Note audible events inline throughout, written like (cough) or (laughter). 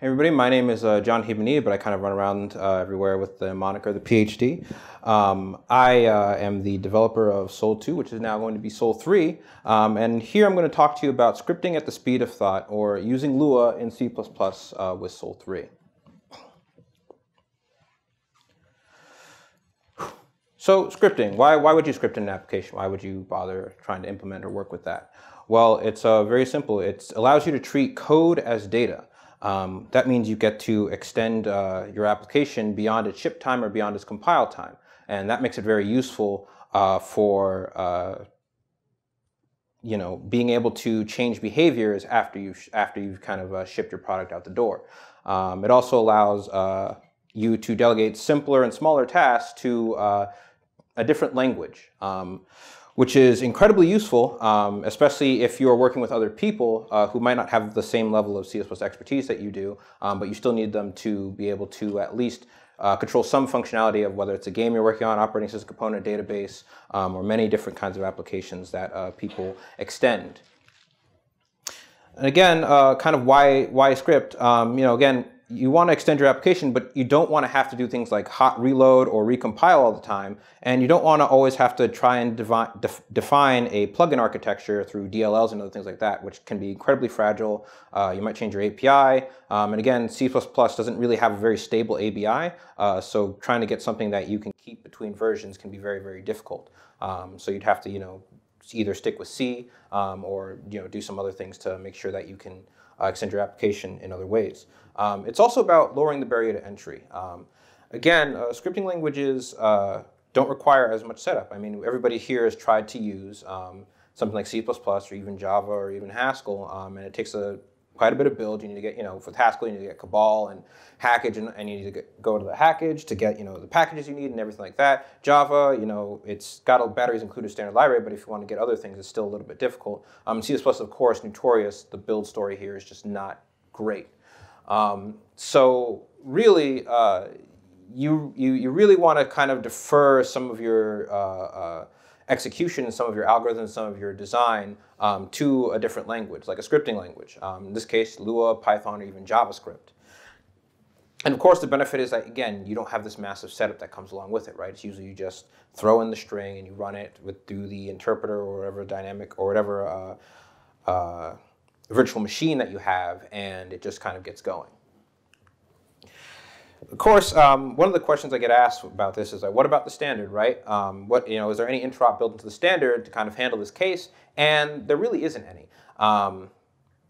Hey everybody, my name is uh, JeanHeyd Meneide, but I kind of run around uh, everywhere with the moniker the PhD. Um, I uh, am the developer of Sol 2, which is now going to be Sol 3. Um, and here I'm going to talk to you about scripting at the speed of thought, or using Lua in C++ uh, with Sol 3. So scripting, why, why would you script in an application? Why would you bother trying to implement or work with that? Well, it's uh, very simple. It allows you to treat code as data. Um, that means you get to extend uh, your application beyond its ship time or beyond its compile time. And that makes it very useful uh, for uh, you know, being able to change behaviors after you've, after you've kind of uh, shipped your product out the door. Um, it also allows uh, you to delegate simpler and smaller tasks to uh, a different language. Um, which is incredibly useful, um, especially if you're working with other people uh, who might not have the same level of C++ expertise that you do, um, but you still need them to be able to at least uh, control some functionality of whether it's a game you're working on, operating system component, database, um, or many different kinds of applications that uh, people extend. And again, uh, kind of why why script? Um, you know, again, you want to extend your application, but you don't want to have to do things like hot reload or recompile all the time. And you don't want to always have to try and devi def define a plugin architecture through DLLs and other things like that, which can be incredibly fragile. Uh, you might change your API. Um, and again, C++ doesn't really have a very stable ABI. Uh, so trying to get something that you can keep between versions can be very, very difficult. Um, so you'd have to, you know, either stick with C um, or, you know, do some other things to make sure that you can uh, extend your application in other ways. Um, it's also about lowering the barrier to entry. Um, again, uh, scripting languages uh, don't require as much setup. I mean, everybody here has tried to use um, something like C++ or even Java or even Haskell, um, and it takes a quite a bit of build. You need to get, you know, for Haskell, you need to get Cabal and Hackage, and, and you need to get, go to the Hackage to get, you know, the packages you need and everything like that. Java, you know, it's got a batteries included standard library, but if you want to get other things, it's still a little bit difficult. Um, C++, of course, notorious. The build story here is just not great. Um, so really, uh, you, you, you really want to kind of defer some of your uh, uh, execution, some of your algorithms, some of your design um, to a different language, like a scripting language. Um, in this case, Lua, Python, or even JavaScript. And of course, the benefit is that, again, you don't have this massive setup that comes along with it, right? It's usually you just throw in the string and you run it with through the interpreter or whatever dynamic or whatever uh, uh, virtual machine that you have, and it just kind of gets going. Of course, um, one of the questions I get asked about this is like, what about the standard, right? Um, what you know, is there any interop built into the standard to kind of handle this case? And there really isn't any. Um,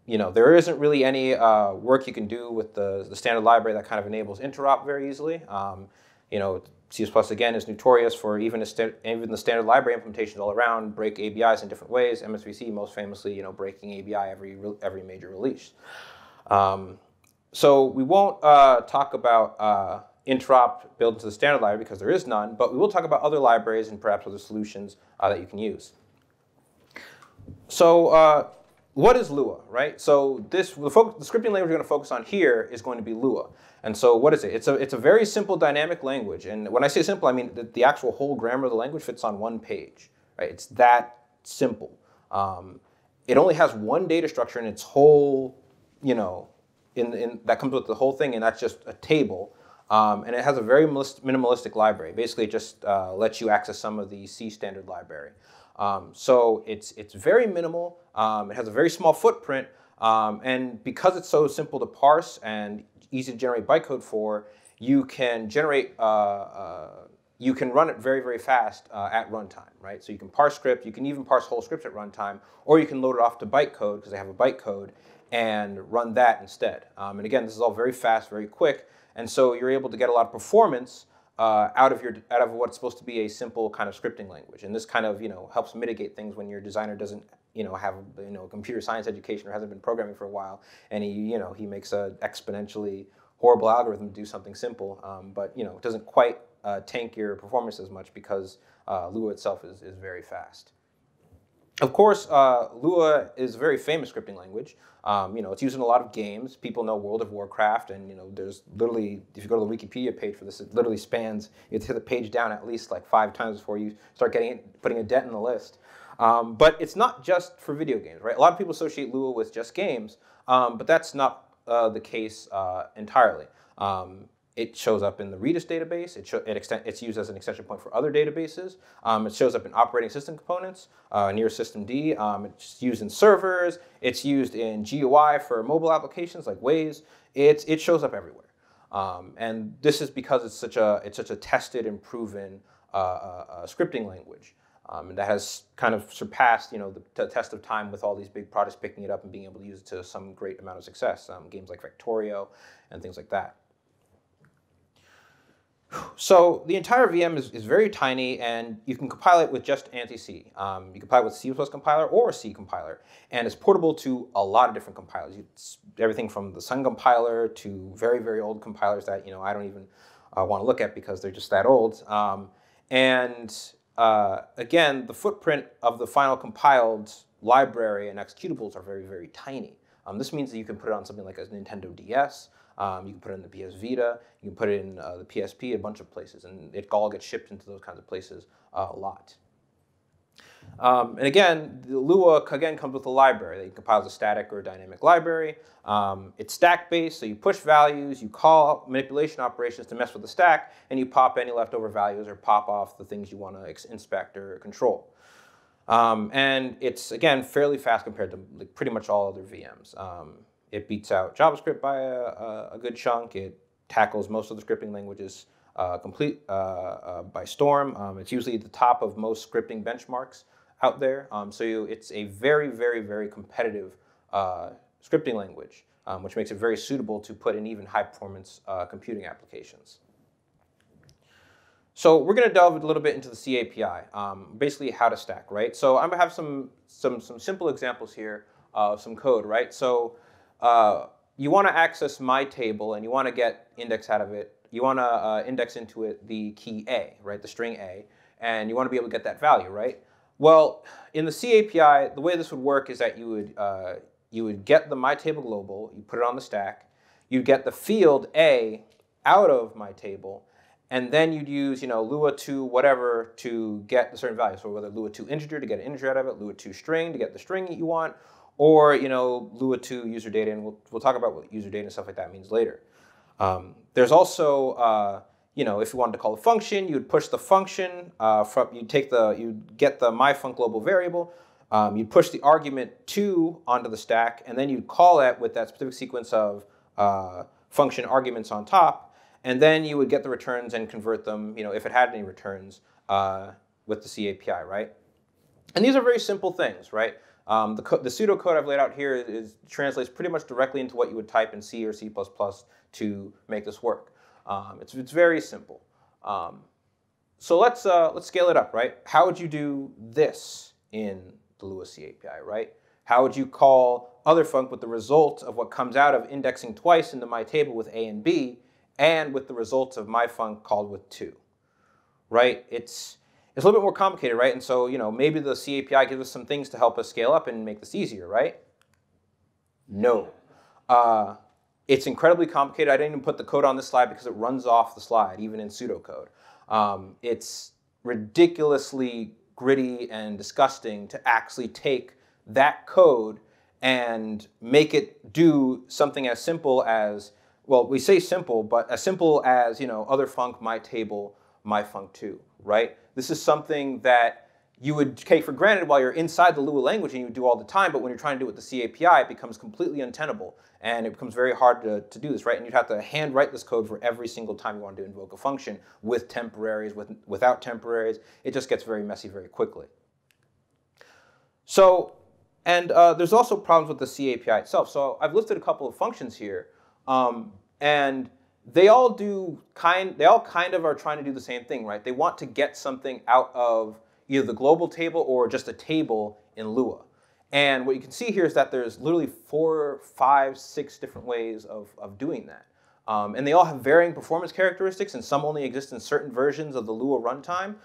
you know, there isn't really any uh, work you can do with the, the standard library that kind of enables interop very easily. Um, you know, C++ again is notorious for even, even the standard library implementations all around break ABIs in different ways. MSVC most famously, you know, breaking ABI every every major release. Um, so we won't uh, talk about uh, interop built into the standard library because there is none, but we will talk about other libraries and perhaps other solutions uh, that you can use. So uh, what is Lua, right? So this the, the scripting language we're going to focus on here is going to be Lua. And so what is it? It's a, it's a very simple dynamic language. And when I say simple, I mean the, the actual whole grammar of the language fits on one page, right? It's that simple. Um, it only has one data structure in its whole, you know, in, in, that comes with the whole thing, and that's just a table. Um, and it has a very minimalistic library. Basically, it just uh, lets you access some of the C standard library. Um, so it's, it's very minimal. Um, it has a very small footprint. Um, and because it's so simple to parse and easy to generate bytecode for, you can generate, uh, uh, you can run it very, very fast uh, at runtime, right? So you can parse script, you can even parse whole scripts at runtime, or you can load it off to bytecode because they have a bytecode and run that instead. Um, and again, this is all very fast, very quick, and so you're able to get a lot of performance uh, out of your out of what's supposed to be a simple kind of scripting language. And this kind of you know helps mitigate things when your designer doesn't you know have you know computer science education or hasn't been programming for a while, and he you know he makes a exponentially horrible algorithm to do something simple, um, but you know it doesn't quite uh, tank your performance as much because uh, Lua itself is, is very fast. Of course, uh, Lua is a very famous scripting language. Um, you know, it's used in a lot of games. People know World of Warcraft, and you know, there's literally, if you go to the Wikipedia page for this, it literally spans. You have to hit the page down at least like five times before you start getting it, putting a dent in the list. Um, but it's not just for video games, right? A lot of people associate Lua with just games, um, but that's not uh, the case uh, entirely. Um, it shows up in the Redis database. It, it it's used as an extension point for other databases. Um, it shows up in operating system components uh, near systemd. Um, it's used in servers. It's used in GUI for mobile applications like Waze. It's, it shows up everywhere. Um, and this is because it's such a, it's such a tested and proven uh, uh, uh scripting language. Um, and that has kind of surpassed, you know, the, test of time with all these big products picking it up and being able to use it to some great amount of success. Um, games like Factorio and things like that. So the entire VM is, is very tiny, and you can compile it with just ANSI-C. Um, you can compile it with C++ compiler or C compiler, and it's portable to a lot of different compilers. It's everything from the Sun compiler to very, very old compilers that you know I don't even uh, want to look at because they're just that old. Um, and uh, again, the footprint of the final compiled library and executables are very, very tiny. Um, this means that you can put it on something like a Nintendo DS, um, you can put it in the PS Vita, you can put it in uh, the PSP, a bunch of places, and it all gets shipped into those kinds of places uh, a lot. Um, and again, the Lua again comes with a library that you compiles a static or a dynamic library. Um, it's stack-based, so you push values, you call manipulation operations to mess with the stack, and you pop any leftover values or pop off the things you want to inspect or control. Um, and it's, again, fairly fast compared to like, pretty much all other VMs. Um, it beats out JavaScript by a, a, good chunk. It tackles most of the scripting languages uh, complete uh, uh, by storm. Um, it's usually the top of most scripting benchmarks out there. Um, so you, it's a very, very, very competitive uh, scripting language, um, which makes it very suitable to put in even high performance computing applications. So we're going to delve a little bit into the C API, um, basically how to stack, right? So I'm going to have some, some, some simple examples here of some code, right? So uh, you want to access my table and you want to get index out of it. You want to uh, index into it the key A, right, the string A, and you want to be able to get that value, right? Well, in the C API, the way this would work is that you would uh, you would get the my table global, you put it on the stack, you'd get the field A out of my table, and then you'd use you know Lua2 whatever to get the certain value. So whether lua_tointeger to get an integer out of it, lua_tostring to get the string that you want, or you know lua_touserdata, and we'll, we'll talk about what user data and stuff like that means later. Um, there's also, uh, you know, if you wanted to call a function, you'd push the function uh, from, you'd take the, you'd get the myfunc global variable, um, you'd push the argument two onto the stack, and then you'd call it with that specific sequence of uh, function arguments on top, and then you would get the returns and convert them, you know, if it had any returns uh, with the C API, right? And these are very simple things, right? Um, the, the pseudocode I've laid out here is, is, translates pretty much directly into what you would type in C or C++ to make this work. Um, it's, it's very simple. Um, so let's, uh, let's scale it up, right? How would you do this in the Lua C API, right? How would you call other func with the result of what comes out of indexing twice into my table with A and B and with the results of my func called with 2, right? It's, it's a little bit more complicated, right? And so, you know, maybe the C API gives us some things to help us scale up and make this easier, right? No. Uh, it's incredibly complicated. I didn't even put the code on this slide because it runs off the slide, even in pseudocode. Um, it's ridiculously gritty and disgusting to actually take that code and make it do something as simple as, well, we say simple, but as simple as, you know, other func, my table, my func 2 right? This is something that you would take for granted while you're inside the Lua language and you do all the time, but when you're trying to do it with the C API, it becomes completely untenable and it becomes very hard to, to do this, right? And you'd have to hand write this code for every single time you want to invoke a function with temporaries, with, without temporaries. It just gets very messy very quickly. So, and uh, there's also problems with the C API itself. So I've listed a couple of functions here, um, and they all do kind they all kind of are trying to do the same thing, right? They want to get something out of either the global table or just a table in Lua. And what you can see here is that there's literally four, five, six different ways of, of doing that. Um, and they all have varying performance characteristics, and some only exist in certain versions of the Lua runtime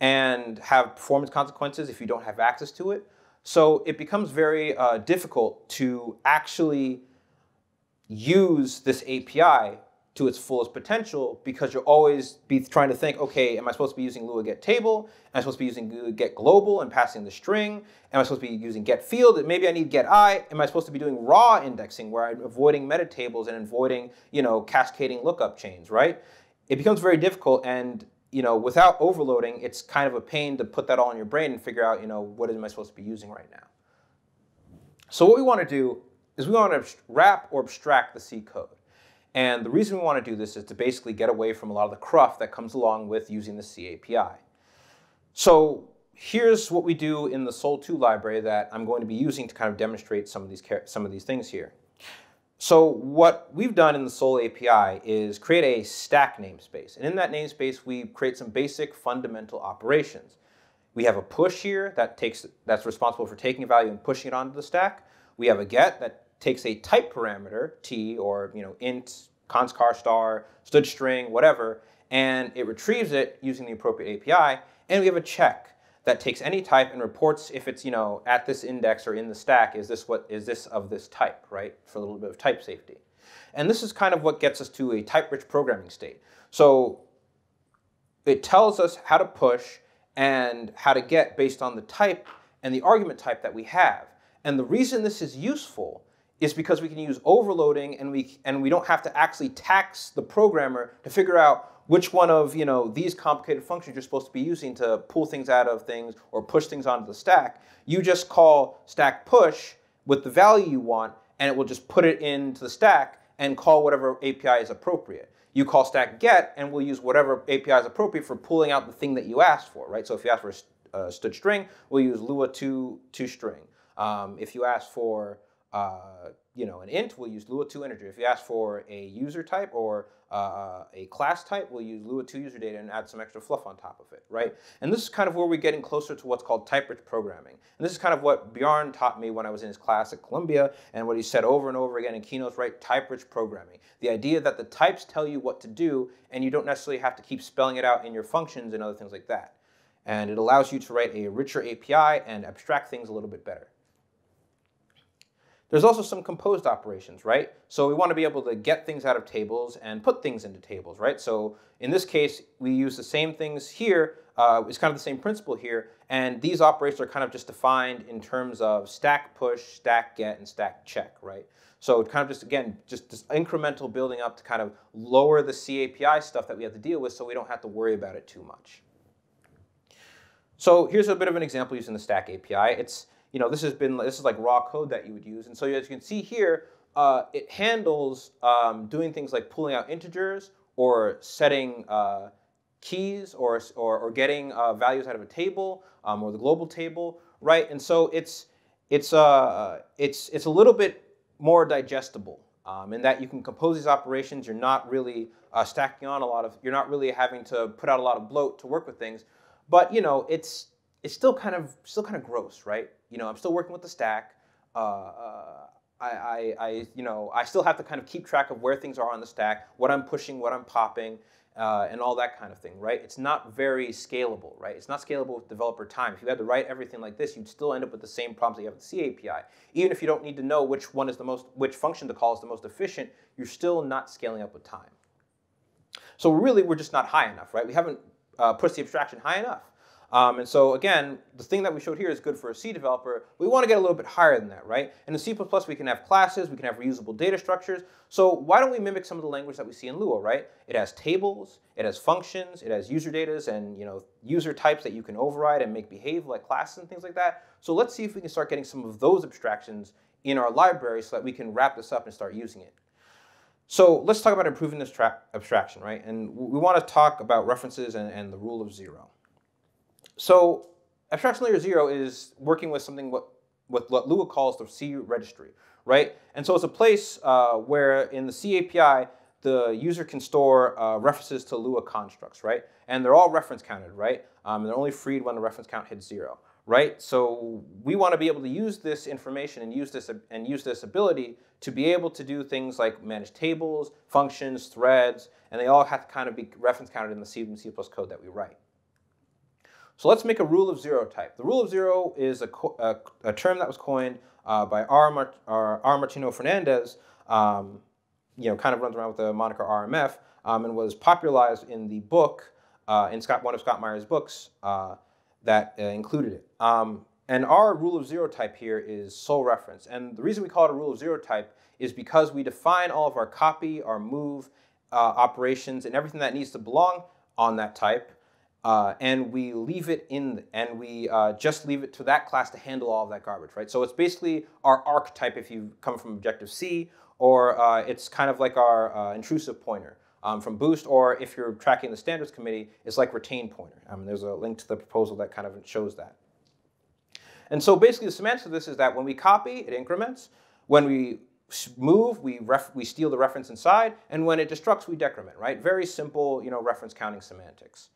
and have performance consequences if you don't have access to it. So it becomes very uh, difficult to actually use this API to its fullest potential because you'll always be trying to think, okay, am I supposed to be using Lua get table? Am I supposed to be using get global and passing the string? Am I supposed to be using get field? Maybe I need get i. Am I supposed to be doing raw indexing where I'm avoiding meta tables and avoiding, you know, cascading lookup chains, right? It becomes very difficult and you know, without overloading, it's kind of a pain to put that all in your brain and figure out, you know, what am I supposed to be using right now. So what we want to do is we want to wrap or abstract the C code. And the reason we want to do this is to basically get away from a lot of the cruft that comes along with using the C API. So here's what we do in the Sol2 library that I'm going to be using to kind of demonstrate some of these, some of these things here. So what we've done in the Sol API is create a stack namespace. And in that namespace, we create some basic fundamental operations. We have a push here that takes, that's responsible for taking a value and pushing it onto the stack. We have a get that takes a type parameter, t or you know int, const char star, std string, whatever, and it retrieves it using the appropriate API. And we have a check that takes any type and reports if it's you know at this index or in the stack is this what is this of this type, right? For a little bit of type safety. And this is kind of what gets us to a type-rich programming state. So it tells us how to push and how to get based on the type and the argument type that we have. And the reason this is useful is because we can use overloading and we, and we don't have to actually tax the programmer to figure out which one of you know, these complicated functions you're supposed to be using to pull things out of things or push things onto the stack. You just call stack push with the value you want and it will just put it into the stack and call whatever API is appropriate. You call stack get and we'll use whatever API is appropriate for pulling out the thing that you asked for, right? So if you ask for a, std string, we'll use lua to, to string. Um, if you ask for uh, you know, an int, we'll use lua_tointeger. If you ask for a user type or uh, a class type, we'll use lua_touserdata and add some extra fluff on top of it, right? And this is kind of where we're getting closer to what's called type-rich programming. And this is kind of what Bjarne taught me when I was in his class at Columbia and what he said over and over again in keynotes, right? Type-rich programming. The idea that the types tell you what to do and you don't necessarily have to keep spelling it out in your functions and other things like that. And it allows you to write a richer API and abstract things a little bit better. There's also some composed operations, right? So we want to be able to get things out of tables and put things into tables, right? So in this case, we use the same things here. Uh, it's kind of the same principle here. And these operations are kind of just defined in terms of stack push, stack get, and stack check, right? So kind of just, again, just this incremental building up to kind of lower the CAPI stuff that we have to deal with so we don't have to worry about it too much. So here's a bit of an example using the stack API. It's you know, this has been, this is like raw code that you would use. And so as you can see here, uh, it handles um, doing things like pulling out integers or setting uh, keys or, or, or getting uh, values out of a table um, or the global table, right? And so it's, it's, uh, it's, it's a little bit more digestible um, in that you can compose these operations. You're not really uh, stacking on a lot of, you're not really having to put out a lot of bloat to work with things. But, you know, it's, it's still kind of, still kind of gross, right? you know, I'm still working with the stack. Uh, uh, I, I, I, you know, I still have to kind of keep track of where things are on the stack, what I'm pushing, what I'm popping, uh, and all that kind of thing, right? It's not very scalable, right? It's not scalable with developer time. If you had to write everything like this, you'd still end up with the same problems that you have with the C API. Even if you don't need to know which one is the most, which function to call is the most efficient, you're still not scaling up with time. So really, we're just not high enough, right? We haven't uh, pushed the abstraction high enough. Um, and so again, the thing that we showed here is good for a C developer. We want to get a little bit higher than that, right? And in C++, we can have classes, we can have reusable data structures. So why don't we mimic some of the language that we see in Lua, right? It has tables, it has functions, it has user data and you know user types that you can override and make behave like classes and things like that. So let's see if we can start getting some of those abstractions in our library so that we can wrap this up and start using it. So let's talk about improving this abstraction, right? And we want to talk about references and, and the rule of zero. So abstraction layer zero is working with something what, what Lua calls the C registry, right? And so it's a place uh, where in the C API, the user can store uh, references to Lua constructs, right? And they're all reference counted, right? Um, they're only freed when the reference count hits zero, right? So we want to be able to use this information and use this and use this ability to be able to do things like manage tables, functions, threads, and they all have to kind of be reference counted in the C and C++ code that we write. So let's make a rule of zero type. The rule of zero is a, a, a term that was coined uh, by R. R. Martinho Fernandes um, you know, kind of runs around with the moniker RMF um, and was popularized in the book, uh, in Scott, one of Scott Meyers' books uh, that uh, included it. Um, and our rule of zero type here is sol reference. And the reason we call it a rule of zero type is because we define all of our copy, our move uh, operations, and everything that needs to belong on that type. Uh, and we leave it in, and we uh, just leave it to that class to handle all of that garbage, right? So it's basically our archetype if you come from Objective-C, or uh, it's kind of like our uh, intrusive pointer um, from Boost, or if you're tracking the standards committee, it's like retain pointer. Um, there's a link to the proposal that kind of shows that. And so basically the semantics of this is that when we copy, it increments. When we move, we, we steal the reference inside, and when it destructs, we decrement, right? Very simple, you know, reference counting semantics.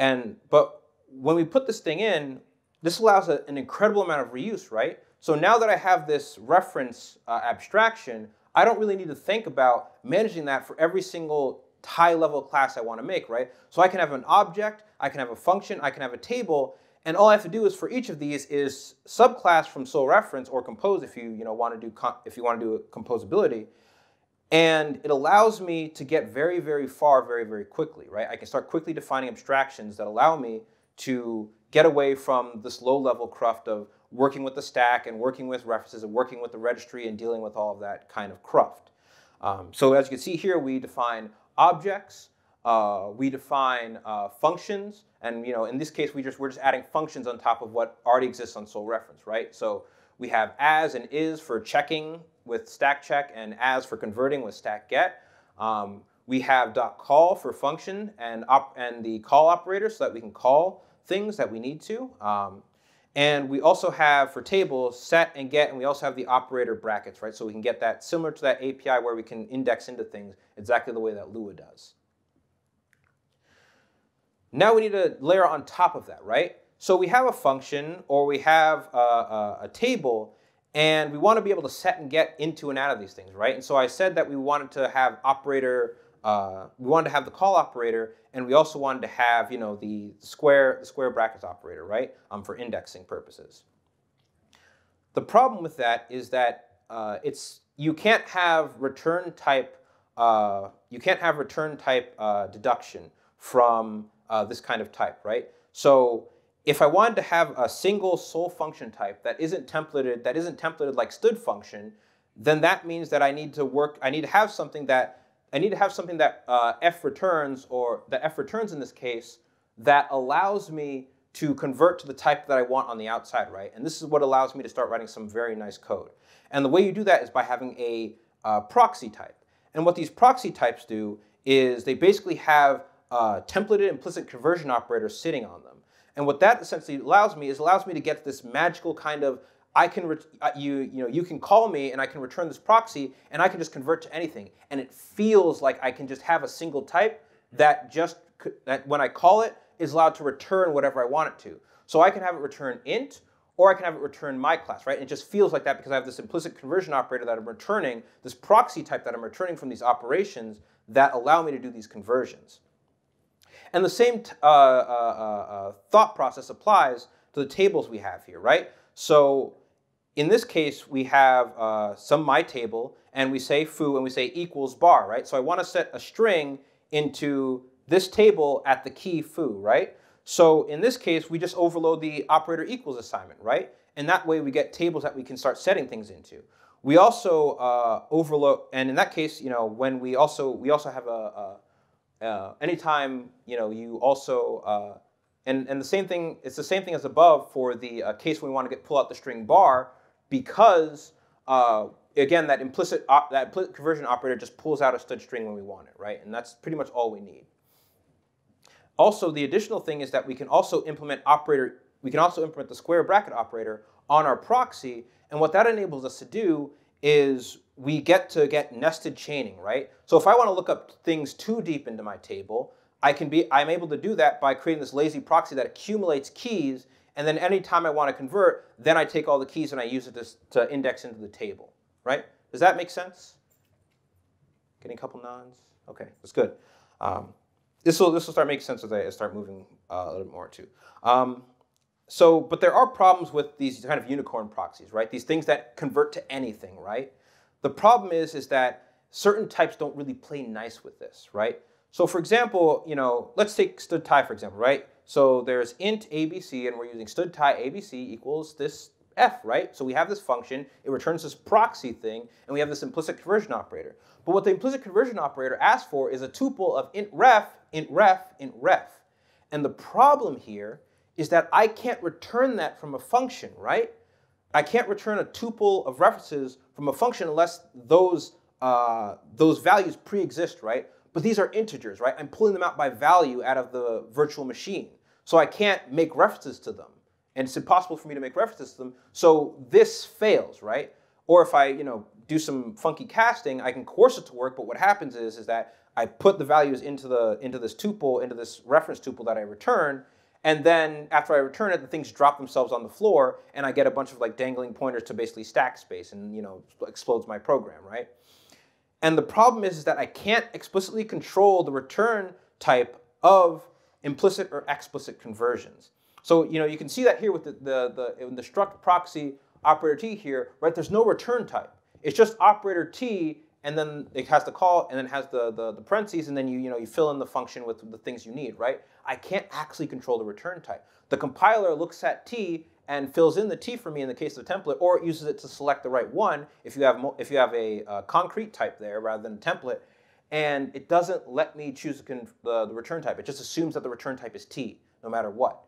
And, but when we put this thing in, this allows a, an incredible amount of reuse, right? So now that I have this reference uh, abstraction, I don't really need to think about managing that for every single high level class I want to make, right? So I can have an object, I can have a function, I can have a table, and all I have to do is for each of these is subclass from sol reference or compose if you, you know, want to do if you want to do composability. And it allows me to get very, very far very, very quickly, right? I can start quickly defining abstractions that allow me to get away from this low level cruft of working with the stack and working with references and working with the registry and dealing with all of that kind of cruft. Um, so as you can see here, we define objects, uh, we define uh, functions, and you know, in this case, we just we're just adding functions on top of what already exists on sol reference, right? So we have as and is for checking with stack check, and as for converting with stack get. Um, we have dot .call for function and and the call operator so that we can call things that we need to. Um, and we also have for tables set and get, and we also have the operator brackets, right? So we can get that similar to that API where we can index into things exactly the way that Lua does. Now we need to layer on top of that, right? So we have a function or we have a, a, a, table and we want to be able to set and get into and out of these things, right? And so I said that we wanted to have operator, uh, we wanted to have the call operator and we also wanted to have, you know, the square, the square brackets operator, right? Um, for indexing purposes. The problem with that is that uh, it's, you can't have return type, uh, you can't have return type uh, deduction from uh, this kind of type, right? So if I wanted to have a single sol function type that isn't templated, that isn't templated like std function, then that means that I need to work, I need to have something that, I need to have something that uh, f returns, or that f returns in this case, that allows me to convert to the type that I want on the outside, right? And this is what allows me to start writing some very nice code. And the way you do that is by having a uh, proxy type. And what these proxy types do is they basically have templated implicit conversion operators sitting on them. And what that essentially allows me is allows me to get this magical kind of I can uh, you you know you can call me and I can return this proxy and I can just convert to anything and it feels like I can just have a single type that just that when I call it is allowed to return whatever I want it to. So I can have it return int or I can have it return my class, right? And it just feels like that because I have this implicit conversion operator that I'm returning, this proxy type that I'm returning from these operations that allow me to do these conversions. And the same uh, uh, uh, uh, thought process applies to the tables we have here, right? So in this case, we have uh, some my table, and we say foo, and we say equals bar, right? So I want to set a string into this table at the key foo, right? So in this case, we just overload the operator equals assignment, right? And that way we get tables that we can start setting things into. We also uh, overload, and in that case, you know, when we also we also have a, a uh, anytime you know you also uh, and and the same thing it's the same thing as above for the uh, case when we want to get pull out the string bar because uh, again that implicit op, that conversion operator just pulls out a std string when we want it right and that's pretty much all we need. Also the additional thing is that we can also implement operator we can also implement the square bracket operator on our proxy and what that enables us to do is we get to get nested chaining, right? So if I want to look up things too deep into my table, I can be, I'm able to do that by creating this lazy proxy that accumulates keys, and then anytime I want to convert, then I take all the keys and I use it to, to index into the table, right? Does that make sense? Getting a couple nods? Okay, that's good. Um, this will this will start making sense as I start moving uh, a little more too. Um, so, but there are problems with these kind of unicorn proxies, right? These things that convert to anything, right? The problem is, is that certain types don't really play nice with this, right? So for example, you know, let's take std tie for example, right? So there's int abc and we're using std tie abc equals this f, right? So we have this function, it returns this proxy thing, and we have this implicit conversion operator. But what the implicit conversion operator asks for is a tuple of int ref, int ref, int ref. And the problem here is that I can't return that from a function, right? I can't return a tuple of references from a function unless those, uh, those values pre-exist, right? But these are integers, right? I'm pulling them out by value out of the virtual machine. So I can't make references to them. And it's impossible for me to make references to them. So this fails, right? Or if I, you know, do some funky casting, I can coerce it to work, but what happens is, is that I put the values into, the, into this tuple, into this reference tuple that I return, and then after I return it, the things drop themselves on the floor, and I get a bunch of like dangling pointers to basically stack space, and you know explodes my program, right? And the problem is, is that I can't explicitly control the return type of implicit or explicit conversions. So you know you can see that here with the the, the in the struct proxy operator t here, right? There's no return type. It's just operator t and then it has the call, and then has the, the, the, parentheses, and then you, you, know, you fill in the function with the things you need, right? I can't actually control the return type. The compiler looks at t and fills in the t for me in the case of template, or it uses it to select the right one if you have, if you have a, a concrete type there rather than a template, and it doesn't let me choose the, the return type. It just assumes that the return type is t, no matter what.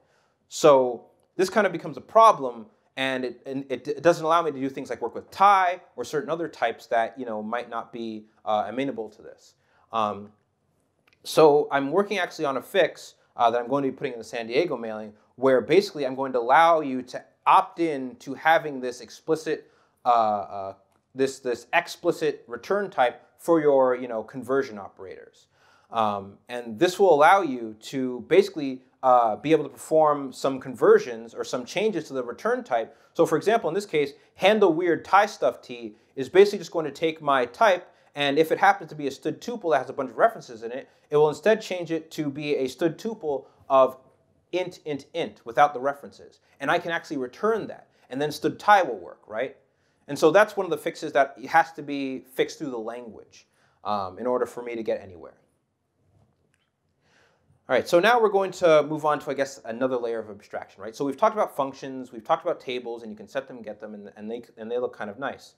So this kind of becomes a problem and it, and it, doesn't allow me to do things like work with tie or certain other types that you know might not be uh, amenable to this. Um, so I'm working actually on a fix uh, that I'm going to be putting in the San Diego mailing, where basically I'm going to allow you to opt in to having this explicit, uh, uh this this explicit return type for your you know conversion operators, um, and this will allow you to basically uh, be able to perform some conversions or some changes to the return type. So for example, in this case, handle weird tie stuff t is basically just going to take my type and if it happens to be a std tuple that has a bunch of references in it, it will instead change it to be a std tuple of int, int, int without the references. And I can actually return that. And then std tie will work, right? And so that's one of the fixes that has to be fixed through the language um, in order for me to get anywhere. All right, so now we're going to move on to, I guess, another layer of abstraction, right? So we've talked about functions, we've talked about tables, and you can set them, get them, and, and, they, and they look kind of nice.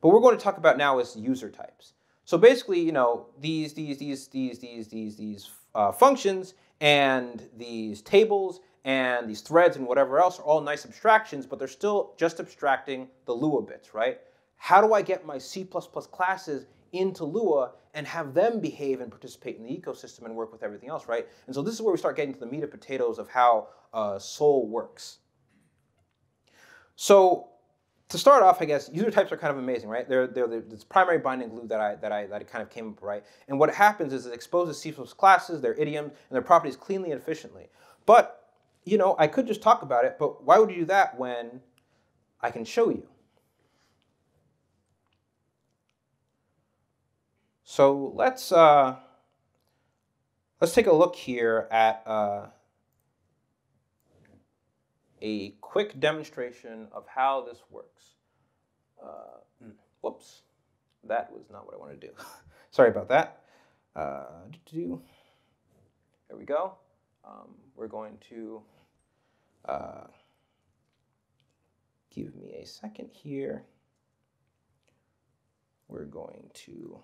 But we're going to talk about now is user types. So basically, you know, these, these, these, these, these, these, these uh, functions and these tables and these threads and whatever else are all nice abstractions, but they're still just abstracting the Lua bits, right? How do I get my C++ classes into Lua and have them behave and participate in the ecosystem and work with everything else, right? And so this is where we start getting to the meat of potatoes of how uh, Sol works. So to start off, I guess user types are kind of amazing, right? They're they're this primary binding glue that I that I that I kind of came up right. And what happens is it exposes C++ classes, their idioms, and their properties cleanly and efficiently. But you know, I could just talk about it, but why would you do that when I can show you? So let's uh, let's take a look here at uh, a quick demonstration of how this works. Uh, whoops, that was not what I wanted to do. (laughs) Sorry about that. Uh, there we go. Um, we're going to uh, give me a second here. We're going to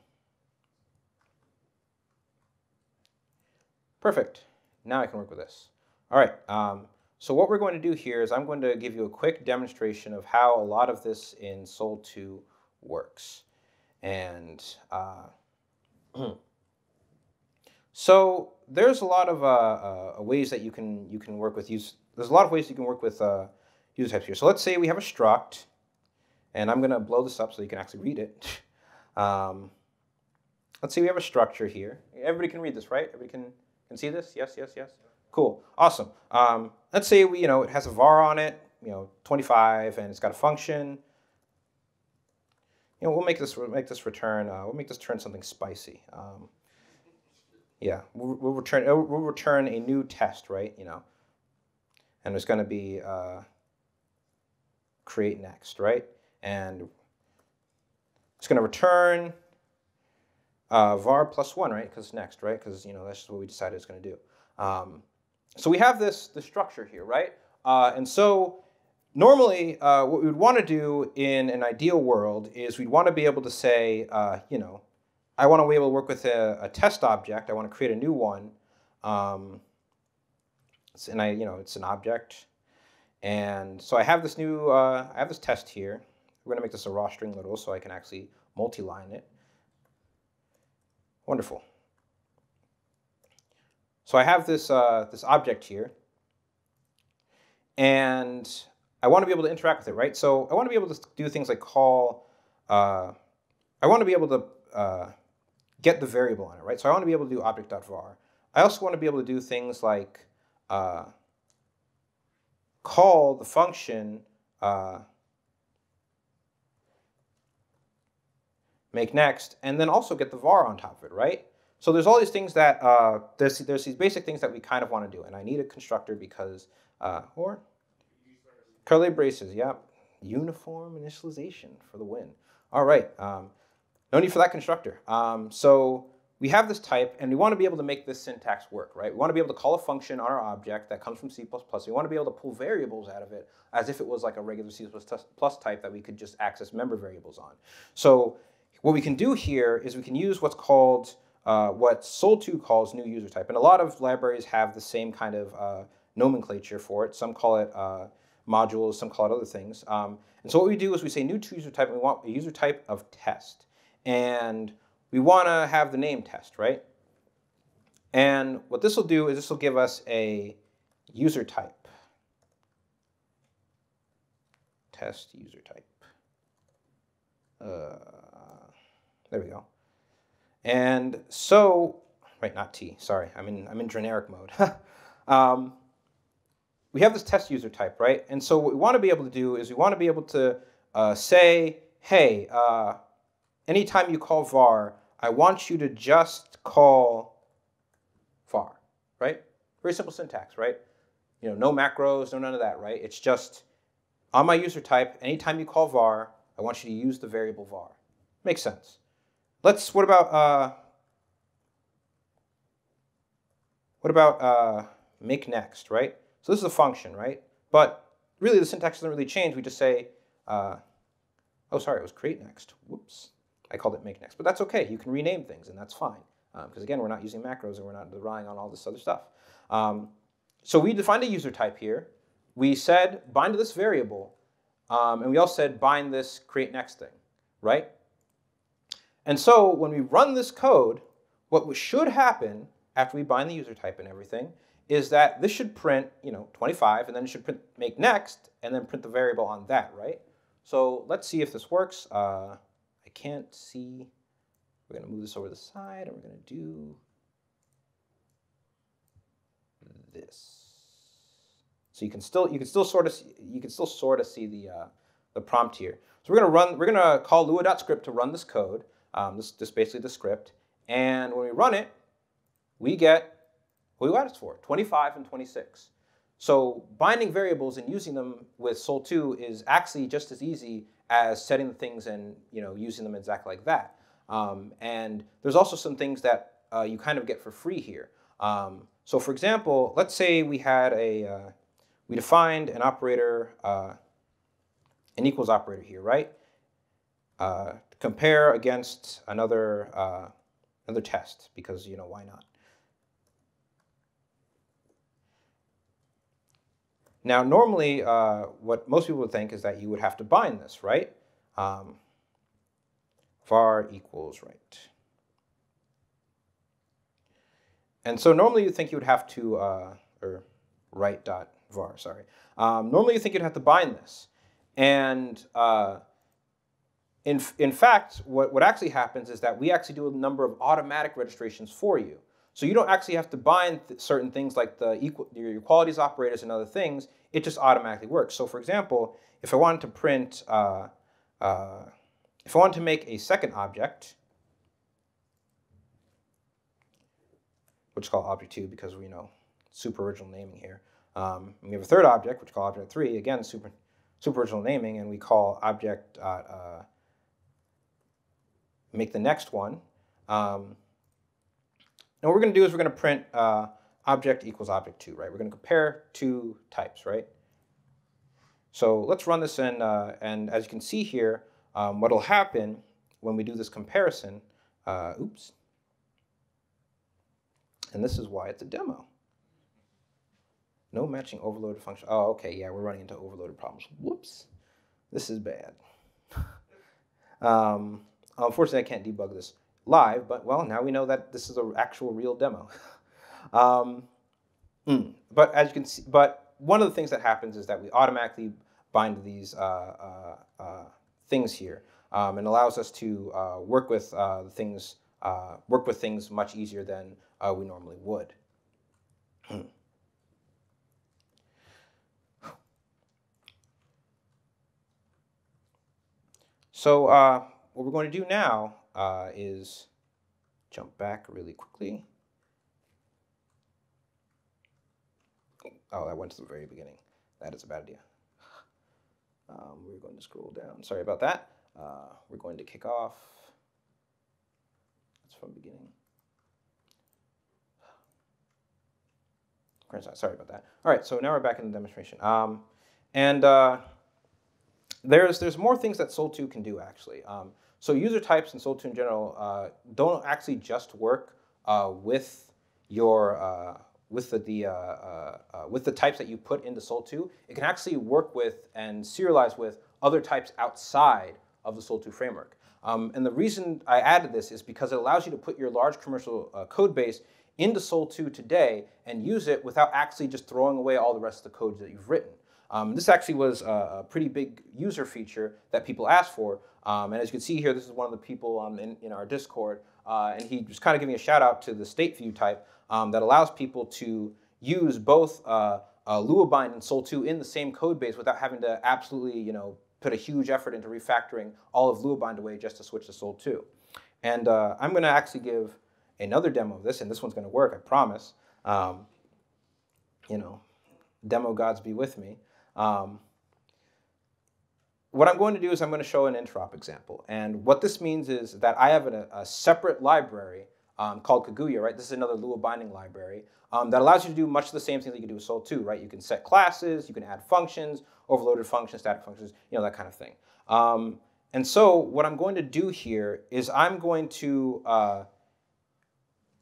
Perfect. Now I can work with this. All right. Um, so what we're going to do here is I'm going to give you a quick demonstration of how a lot of this in Sol 2 works. And uh, (clears throat) so there's a lot of uh, uh, ways that you can you can work with use. There's a lot of ways you can work with uh, user types here. So let's say we have a struct, and I'm going to blow this up so you can actually read it. (laughs) Um, let's say we have a structure here. Everybody can read this, right? Everybody can can see this? Yes, yes, yes. Cool, awesome. Um, let's say we, you know, it has a var on it, you know, 25, and it's got a function. You know, we'll make this we'll make this return. Uh, we'll make this turn something spicy. Um, yeah, we'll, we'll, return uh, we'll return a new test, right? You know, and it's going to be uh, create next, right? And it's going to return uh, var plus one, right? Because next, right? Because you know that's just what we decided it's going to do. Um, so we have this the structure here, right? Uh, and so normally, uh, what we would want to do in an ideal world is we'd want to be able to say, uh, you know, I want to be able to work with a, a test object. I want to create a new one, um, and I, you know, it's an object. And so I have this new, uh, I have this test here. We're going to make this a raw string literal so I can actually multi-line it. Wonderful. So I have this, uh, this object here, and I want to be able to interact with it, right? So I want to be able to do things like call, uh, I want to be able to uh, get the variable on it, right? So I want to be able to do object.var. I also want to be able to do things like uh, call the function uh, make next, and then also get the var on top of it, right? So there's all these things that, uh, there's, there's these basic things that we kind of want to do, and I need a constructor because, uh, or curly braces, yep. Uniform initialization for the win. All right, um, no need for that constructor. Um, so we have this type, and we want to be able to make this syntax work, right? We want to be able to call a function on our object that comes from C++. We want to be able to pull variables out of it as if it was like a regular C++ type that we could just access member variables on. So what we can do here is we can use what's called, uh, what Sol2 calls new user type. And a lot of libraries have the same kind of uh, nomenclature for it. Some call it uh, modules, some call it other things. Um, and so what we do is we say new user type, and we want a user type of test. And we want to have the name test, right? And what this will do is this will give us a user type. Test user type. Uh, there we go. And so, right, not T, sorry, I'm in, I'm in generic mode. (laughs) um, we have this test user type, right? And so what we want to be able to do is we want to be able to uh, say, hey, uh, anytime you call var, I want you to just call var, right? Very simple syntax, right? You know, no macros, no none of that, right? It's just on my user type, anytime you call var, I want you to use the variable var. Makes sense. Let's, what about, uh, what about uh, make next, right? So this is a function, right? But really the syntax doesn't really change. We just say, uh, oh, sorry, it was create next. Whoops. I called it make next, but that's okay. You can rename things, and that's fine. Because um, again, we're not using macros, and we're not relying on all this other stuff. Um, so we defined a user type here. We said bind to this variable, um, and we also said bind this create next thing, right? And so when we run this code, what should happen after we bind the user type and everything is that this should print, you know, 25, and then it should print make next, and then print the variable on that, right? So let's see if this works. Uh, I can't see. We're going to move this over the side and we're going to do this. So you can still you can still sort of you can still sort of see the uh, the prompt here. So we're going to run we're going to call lua.script to run this code. Um, this this basically the script. And when we run it, we get what we asked for, 25 and 26. So binding variables and using them with Sol2 is actually just as easy as setting things and you know using them exactly like that. Um, and there's also some things that uh, you kind of get for free here. Um, so for example, let's say we had a, uh, we defined an operator, uh, an equals operator here, right? Compare against another, uh, another test because, you know, why not? Now, normally, uh, what most people would think is that you would have to bind this, right? Um, var equals right. And so normally you think you would have to, uh, or right dot var, sorry. Um, normally you think you'd have to bind this. And uh, in, in fact, what, what actually happens is that we actually do a number of automatic registrations for you. So you don't actually have to bind th certain things like the equal, your equalities operators and other things. It just automatically works. So for example, if I wanted to print, uh, uh, if I wanted to make a second object, which is called object 2 because we know super original naming here. Um, we have a third object, which is called object 3, again, super, super original naming, and we call object uh, make the next one. Um, and what we're going to do is we're going to print uh, object equals object 2, right? We're going to compare two types, right? So let's run this in, uh, and as you can see here, um, what will happen when we do this comparison, uh, oops, and this is why it's a demo. No matching overloaded function. Oh, okay, yeah, we're running into overloaded problems. Whoops, this is bad. (laughs) um, unfortunately, I can't debug this live, but well, now we know that this is an actual real demo. (laughs) um, mm, but as you can see, but one of the things that happens is that we automatically bind these uh, uh, uh, things here um, and allows us to uh, work with uh, things uh, work with things much easier than we normally would. So uh, what we're going to do now uh, is jump back really quickly. Oh, I went to the very beginning. That is a bad idea. Um, we're going to scroll down. Sorry about that. Uh, we're going to kick off. That's from the beginning. Sorry about that. All right, so now we're back in the demonstration. Um, and uh, there's, there's more things that Sol2 can do, actually. Um, so user types in Sol2 in general uh, don't actually just work uh, with your uh, with the, the uh, uh, uh, with the types that you put into Sol2. It can actually work with and serialize with other types outside of the Sol2 framework. Um, and the reason I added this is because it allows you to put your large commercial code base into Sol2 today and use it without actually just throwing away all the rest of the code that you've written. Um, this actually was a, a, pretty big user feature that people asked for. Um, and as you can see here, this is one of the people um, in, in, our Discord. Uh, and he was kind of giving a shout out to the state view type um, that allows people to use both uh, uh, Luabind and Sol2 in the same code base without having to absolutely, you know, put a huge effort into refactoring all of Luabind away just to switch to Sol2. And uh, I'm going to actually give another demo of this, and this one's going to work, I promise. Um, you know, demo gods be with me. Um, what I'm going to do is I'm going to show an interop example. And what this means is that I have a, a separate library um, called Kaguya, right? This is another Lua binding library um, that allows you to do much of the same thing that you can do with Sol2, right? You can set classes, you can add functions, overloaded functions, static functions, you know, that kind of thing. Um, and so what I'm going to do here is I'm going to uh,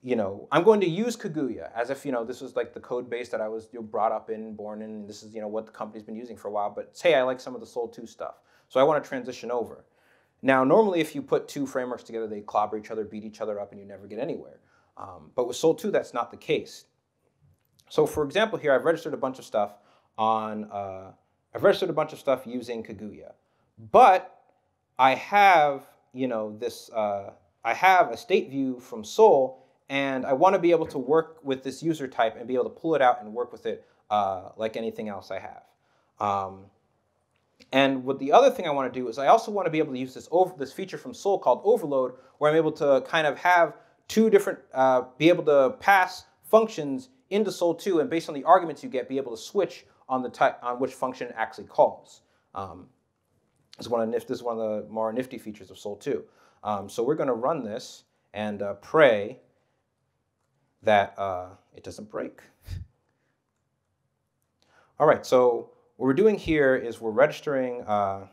you know, I'm going to use Kaguya as if, you know, this was like the code base that I was you know, brought up in, born in, and this is, you know, what the company's been using for a while. But say I like some of the Sol 2 stuff. So I want to transition over. Now, normally if you put two frameworks together, they clobber each other, beat each other up, and you never get anywhere. Um, but with Sol 2, that's not the case. So for example, here I've registered a bunch of stuff on, uh, I've registered a bunch of stuff using Kaguya. But I have, you know, this, uh, I have a state view from Sol and I want to be able to work with this user type and be able to pull it out and work with it uh, like anything else I have. Um, and what the other thing I want to do is I also want to be able to use this over this feature from Sol called overload, where I'm able to kind of have two different, uh, be able to pass functions into Sol2, and based on the arguments you get, be able to switch on the type on which function actually calls. Um, this is one of this is one of the more nifty features of Sol2. Um, so we're going to run this and uh, pray that uh, it doesn't break. All right, so what we're doing here is we're registering uh,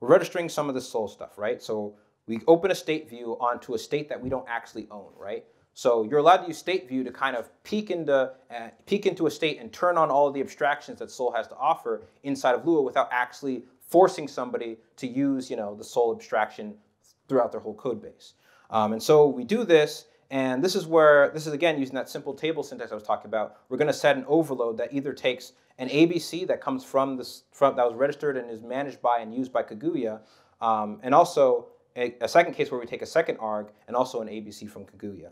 we're registering some of the Sol stuff, right? So we open a state view onto a state that we don't actually own, right? So you're allowed to use state view to kind of peek into uh, peek into a state and turn on all the abstractions that Sol has to offer inside of Lua without actually forcing somebody to use, you know, the Sol abstraction throughout their whole code base. Um, and so we do this and this is where, this is again using that simple table syntax I was talking about. We're going to set an overload that either takes an ABC that comes from this, from, that was registered and is managed by and used by Kaguya, um, and also a, a, second case where we take a second arg and also an ABC from Kaguya.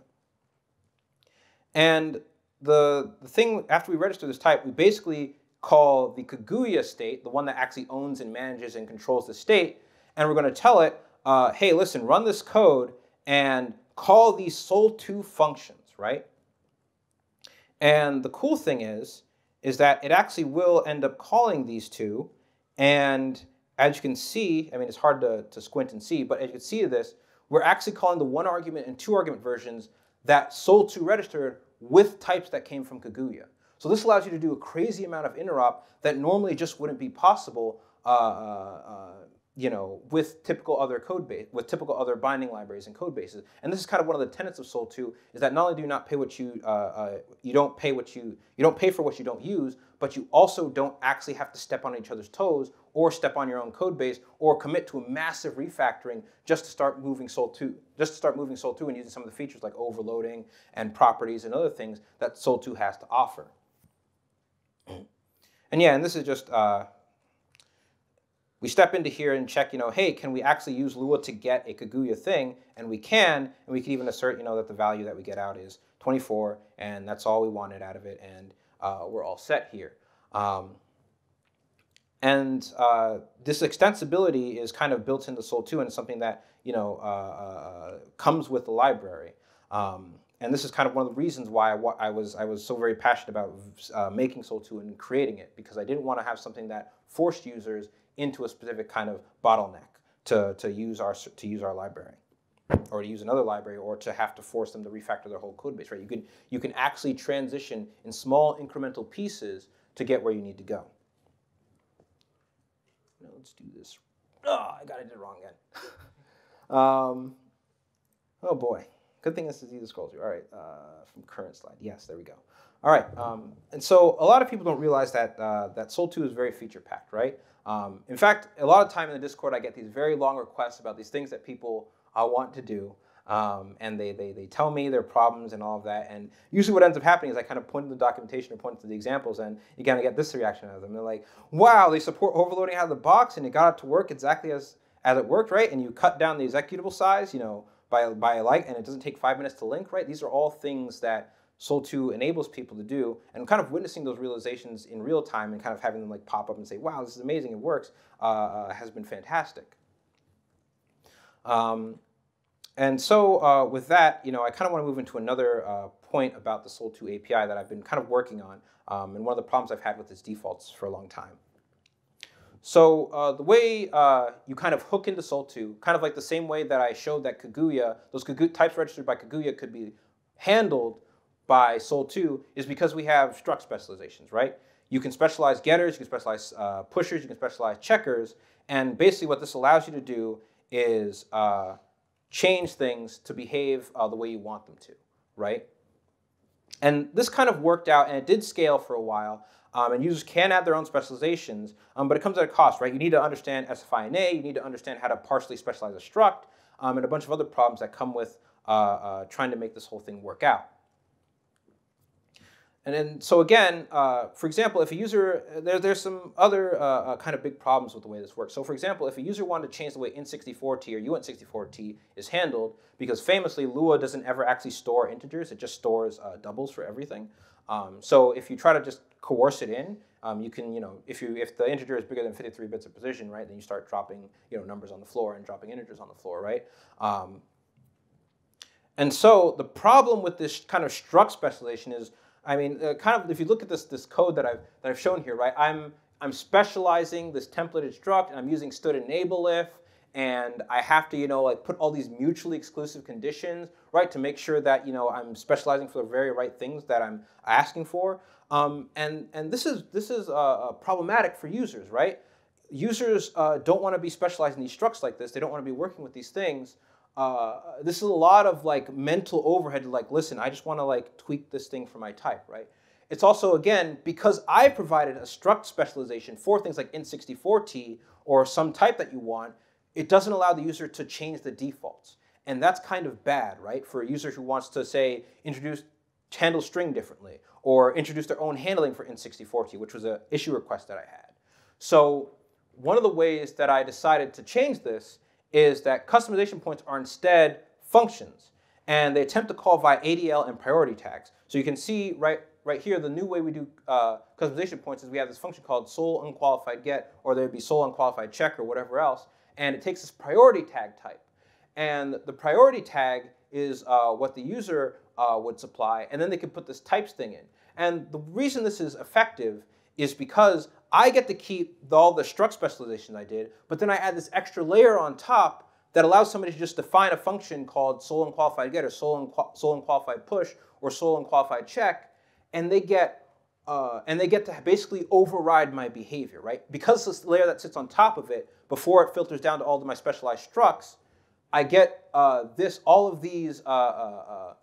And the, the thing, after we register this type, we basically call the Kaguya state, the one that actually owns and manages and controls the state, and we're going to tell it, uh, hey, listen, run this code and call these Sol2 functions, right? And the cool thing is, is that it actually will end up calling these two. And as you can see, I mean, it's hard to, to squint and see, but as you can see this, we're actually calling the one argument and two argument versions that SOL2 registered with types that came from Kaguya. So this allows you to do a crazy amount of interop that normally just wouldn't be possible uh, uh, uh you know, with typical other code base, with typical other binding libraries and code bases. And this is kind of one of the tenets of Sol 2 is that not only do you not pay what you, uh, uh, you don't pay what you, you don't pay for what you don't use, but you also don't actually have to step on each other's toes or step on your own code base or commit to a massive refactoring just to start moving Sol 2, just to start moving Sol 2 and using some of the features like overloading and properties and other things that Sol 2 has to offer. (clears throat) And yeah, and this is just, uh, we step into here and check, you know, hey, can we actually use Lua to get a Kaguya thing? And we can, and we can even assert, you know, that the value that we get out is 24, and that's all we wanted out of it, and uh, we're all set here. Um, and uh, this extensibility is kind of built into Sol 2 and something that, you know, uh, uh, comes with the library. Um, and this is kind of one of the reasons why I, I was I was so very passionate about uh, making Sol 2 and creating it because I didn't want to have something that forced users into a specific kind of bottleneck to, to, use, our, to use our library or to use another library or to have to force them to refactor their whole code base, right? You can, you can actually transition in small incremental pieces to get where you need to go. Now let's do this. Oh, I got it wrong again. (laughs) um, oh boy. Good thing this is easy to scroll through. All right, uh, from current slide. Yes, there we go. All right, um, and so a lot of people don't realize that uh, that Sol 2 is very feature packed, right? Um, in fact, a lot of time in the Discord, I get these very long requests about these things that people uh, want to do. Um, and they, they, they tell me their problems and all of that. And usually what ends up happening is I kind of point to the documentation or point to the examples and you kind of get this reaction out of them. They're like, wow, they support overloading out of the box and it got it to work exactly as, as it worked, right? And you cut down the executable size, you know, by, by a like, and it doesn't take five minutes to link, right? These are all things that Sol 2 enables people to do, and kind of witnessing those realizations in real time and kind of having them like pop up and say, wow, this is amazing, it works, uh, uh, has been fantastic. Um, and so uh, with that, you know, I kind of want to move into another uh, point about the Sol 2 API that I've been kind of working on, um, and one of the problems I've had with its defaults for a long time. So uh, the way uh, you kind of hook into Sol 2, kind of like the same way that I showed that Kaguya, those Kaguya, types registered by Kaguya could be handled by Sol 2 is because we have struct specializations, right? You can specialize getters, you can specialize uh, pushers, you can specialize checkers, and basically what this allows you to do is uh, change things to behave uh, the way you want them to, right? And this kind of worked out, and it did scale for a while, um, and users can add their own specializations, um, but it comes at a cost, right? You need to understand SFINAE you need to understand how to partially specialize a struct, um, and a bunch of other problems that come with uh, uh, trying to make this whole thing work out. And then, so again, uh, for example, if a user, there, there's some other uh, uh, kind of big problems with the way this works. So for example, if a user wanted to change the way int64t or uint64t is handled, because famously Lua doesn't ever actually store integers, it just stores uh, doubles for everything. Um, so if you try to just coerce it in, um, you can, you know, if you if the integer is bigger than 53 bits of precision, right, then you start dropping, you know, numbers on the floor and dropping integers on the floor, right? Um, and so the problem with this kind of struct specialization is I mean, uh, kind of if you look at this this code that I've that I've shown here, right? I'm I'm specializing this templated struct, and I'm using std enable if, and I have to, you know, like put all these mutually exclusive conditions, right, to make sure that you know I'm specializing for the very right things that I'm asking for. Um, and and this is this is uh, uh problematic for users, right? Users uh, don't want to be specializing these structs like this. They don't want to be working with these things uh, this is a lot of like mental overhead to like, listen, I just want to like tweak this thing for my type, right? It's also, again, because I provided a struct specialization for things like int64t or some type that you want, it doesn't allow the user to change the defaults. And that's kind of bad, right? For a user who wants to, say, introduce handle string differently or introduce their own handling for int64t, which was an issue request that I had. So one of the ways that I decided to change this is that customization points are instead functions, and they attempt to call via ADL and priority tags. So you can see right, right here, the new way we do uh, customization points is we have this function called sol unqualified get, or there'd be sol unqualified check or whatever else, and it takes this priority tag type. And the priority tag is uh, what the user uh, would supply, and then they can put this types thing in. And the reason this is effective is because I get to keep all the struct specializations I did, but then I add this extra layer on top that allows somebody to just define a function called sol unqualified get or sol unqualified push or sol unqualified check, and they get uh, and they get to basically override my behavior, right? Because this layer that sits on top of it, before it filters down to all of my specialized structs, I get uh, this, all of these, uh, uh, uh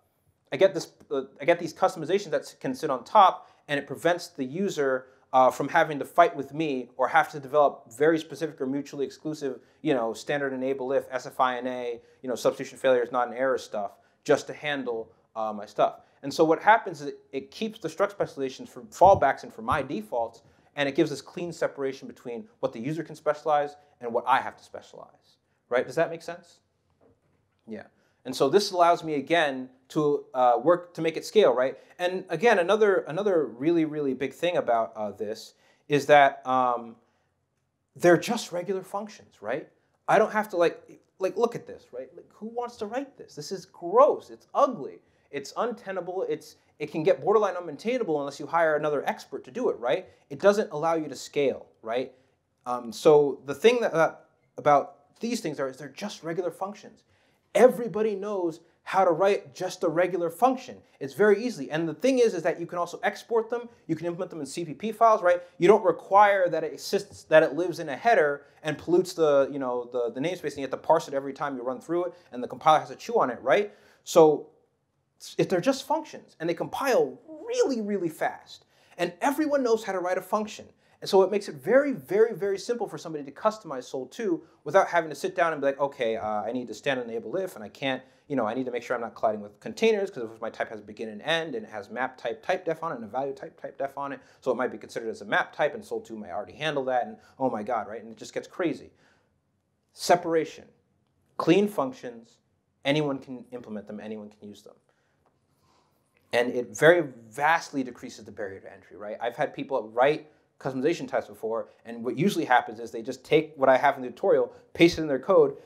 I get this, uh, I get these customizations that can sit on top, and it prevents the user uh, from having to fight with me or have to develop very specific or mutually exclusive, you know, standard enable if, SFINAE, you know, substitution failure is not an error stuff, just to handle my stuff. And so what happens is it, it keeps the struct specializations for fallbacks and for my defaults, and it gives us clean separation between what the user can specialize and what I have to specialize. Right? Does that make sense? Yeah. And so this allows me again to uh, work to make it scale, right? And again, another another really really big thing about uh, this is that um, they're just regular functions, right? I don't have to like like look at this, right? Like who wants to write this? This is gross. It's ugly. It's untenable. It's it can get borderline unmaintainable unless you hire another expert to do it, right? It doesn't allow you to scale, right? Um, so the thing that, that about these things are is they're just regular functions. Everybody knows how to write just a regular function. It's very easy. And the thing is, is that you can also export them. You can implement them in CPP files, right? You don't require that it exists, that it lives in a header and pollutes the, you know, the, the namespace, and you have to parse it every time you run through it, and the compiler has to chew on it, right? So if they're just functions and they compile really, really fast. And everyone knows how to write a function. And so it makes it very, very, very simple for somebody to customize Sol 2 without having to sit down and be like, okay, uh, I need to stand enable if, and I can't, you know, I need to make sure I'm not colliding with containers because if my type has begin and end and it has map type type def on it and a value type type def on it, so it might be considered as a map type and Sol 2 might already handle that, and oh my God, right? And it just gets crazy. Separation, clean functions, anyone can implement them, anyone can use them and it very vastly decreases the barrier to entry, right? I've had people write customization types before, and what usually happens is they just take what I have in the tutorial, paste it in their code,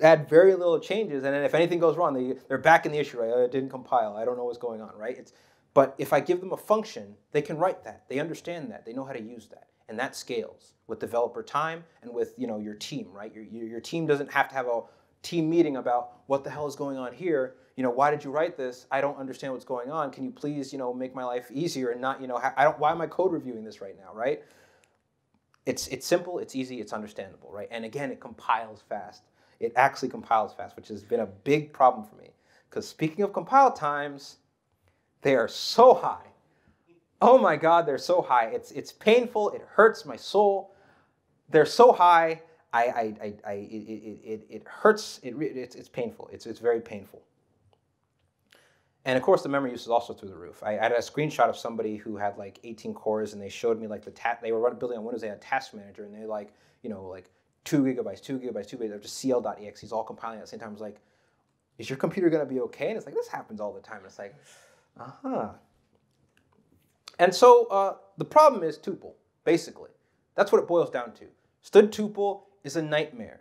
add very little changes, and then if anything goes wrong, they, they're back in the issue, right? It didn't compile, I don't know what's going on, right? It's, but if I give them a function, they can write that, they understand that, they know how to use that, and that scales with developer time and with you know your team, right? Your, your team doesn't have to have a team meeting about what the hell is going on here you know, why did you write this? I don't understand what's going on. Can you please, you know, make my life easier and not, you know, I don't, why am I code reviewing this right now, right? It's, it's simple, it's easy, it's understandable, right? And again, it compiles fast. It actually compiles fast, which has been a big problem for me. Because speaking of compile times, they are so high. Oh my God, they're so high. It's, it's painful, it hurts my soul. They're so high, I, I, I, I it, it, it, it hurts, it, it's, it's painful. It's, it's very painful. And of course, the memory use is also through the roof. I, had a screenshot of somebody who had like 18 cores, and they showed me like the ta- they were running building on Windows. They had Task Manager, and they like you know like two gigabytes, two gigabytes, two gigabytes of just cl.exe, all compiling at the same time. I was like, is your computer to be okay? And it's like this happens all the time. And it's like, uh huh. And so uh, the problem is tuple. Basically, that's what it boils down to. Std tuple is a nightmare.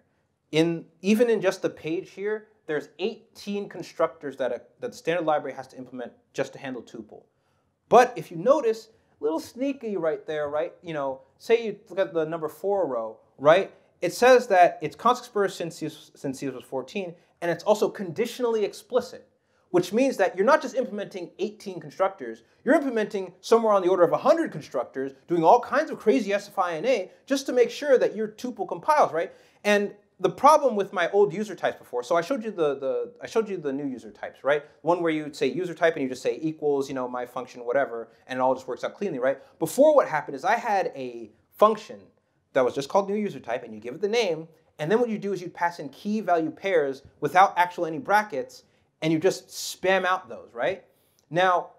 In even in just the page here, there's 18 constructors that, a, that the standard library has to implement just to handle tuple. But if you notice, little sneaky right there, right? You know, say you look at the number four row, right? It says that it's burst since since C was 14, and it's also conditionally explicit, which means that you're not just implementing 18 constructors, you're implementing somewhere on the order of 100 constructors, doing all kinds of crazy SFINAE just to make sure that your tuple compiles, right? And the problem with my old user types before, so I showed you the, the I showed you the new user types, right? One where you'd say user type and you just say equals, you know, my function, whatever, and it all just works out cleanly, right? Before what happened is I had a function that was just called new user type, and you give it the name, and then what you do is you pass in key value pairs without actual any brackets, and you just spam out those, right? Now,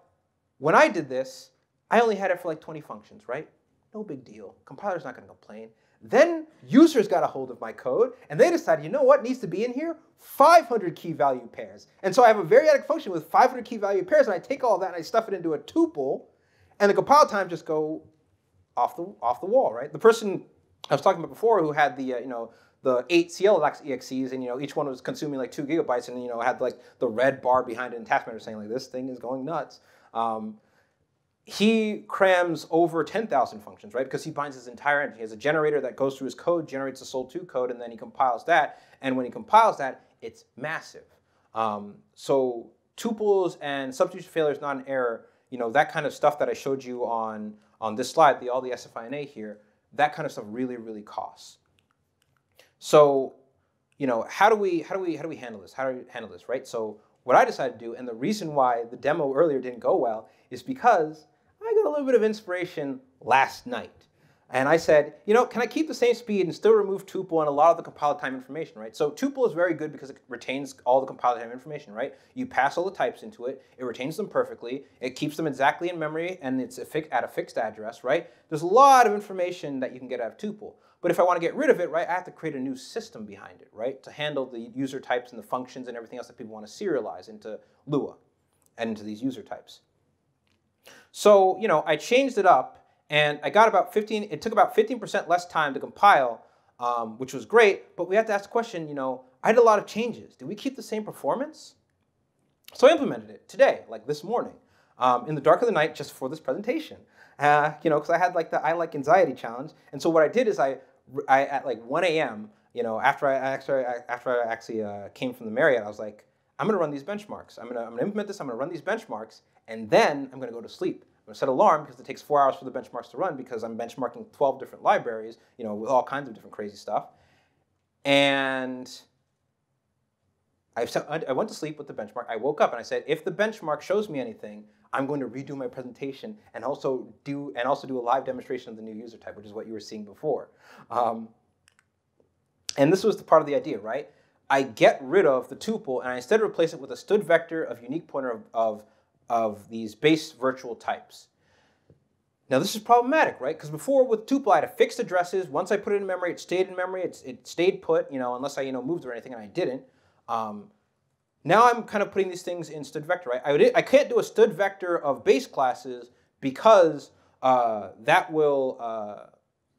when I did this, I only had it for like 20 functions, right? No big deal. Compiler's not gonna complain. Then users got a hold of my code and they decided, you know what needs to be in here? 500 key value pairs. And so I have a variadic function with 500 key value pairs and I take all that and I stuff it into a tuple and the compile time just go off the, off the wall, right? The person I was talking about before who had the, uh, you know, the eight CLX exes and you know each one was consuming like two gigabytes and you know had like the red bar behind it in task manager saying like this thing is going nuts. Um, he crams over 10,000 functions, right? Because he binds his entire engine. He has a generator that goes through his code, generates a Sol2 code, and then he compiles that. And when he compiles that, it's massive. Um, so tuples and substitution failures, not an error, you know, that kind of stuff that I showed you on, on this slide, the, all the SFINAE here, that kind of stuff really, really costs. So, you know, how do we, how do we, how do we handle this? How do we handle this, right? So what I decided to do, and the reason why the demo earlier didn't go well, is because I got a little bit of inspiration last night. And I said, you know, can I keep the same speed and still remove tuple and a lot of the compile time information, right? So tuple is very good because it retains all the compile time information, right? You pass all the types into it, it retains them perfectly, it keeps them exactly in memory, and it's at a fixed address, right? There's a lot of information that you can get out of tuple. But if I want to get rid of it, right, I have to create a new system behind it, right, to handle the user types and the functions and everything else that people want to serialize into Lua and into these user types. So, you know, I changed it up and I got about 15, it took about 15% less time to compile, um, which was great, but we had to ask the question, you know, I had a lot of changes. Did we keep the same performance? So I implemented it today, like this morning, um, in the dark of the night just for this presentation. Uh, you know, because I had like the I like anxiety challenge. And so what I did is I, I at like 1 a.m., you know, after I, after after I actually uh, came from the Marriott, I was like, I'm going to run these benchmarks. I'm going to I'm gonna implement this. I'm going to run these benchmarks and then I'm going to go to sleep. I'm going to set alarm because it takes four hours for the benchmarks to run because I'm benchmarking 12 different libraries, you know, with all kinds of different crazy stuff. And I, I went to sleep with the benchmark. I woke up and I said, if the benchmark shows me anything, I'm going to redo my presentation and also do and also do a live demonstration of the new user type, which is what you were seeing before. Um, and this was the part of the idea, right? I get rid of the tuple and I instead replace it with a std vector of unique pointer of, of of these base virtual types. Now this is problematic, right? Because before with tuple, I had fixed addresses. Once I put it in memory, it stayed in memory. It's, it stayed put, you know, unless I, you know, moved or anything, and I didn't. Um, now I'm kind of putting these things in std vector, right? I, would, I can't do a std vector of base classes because uh, that will, uh,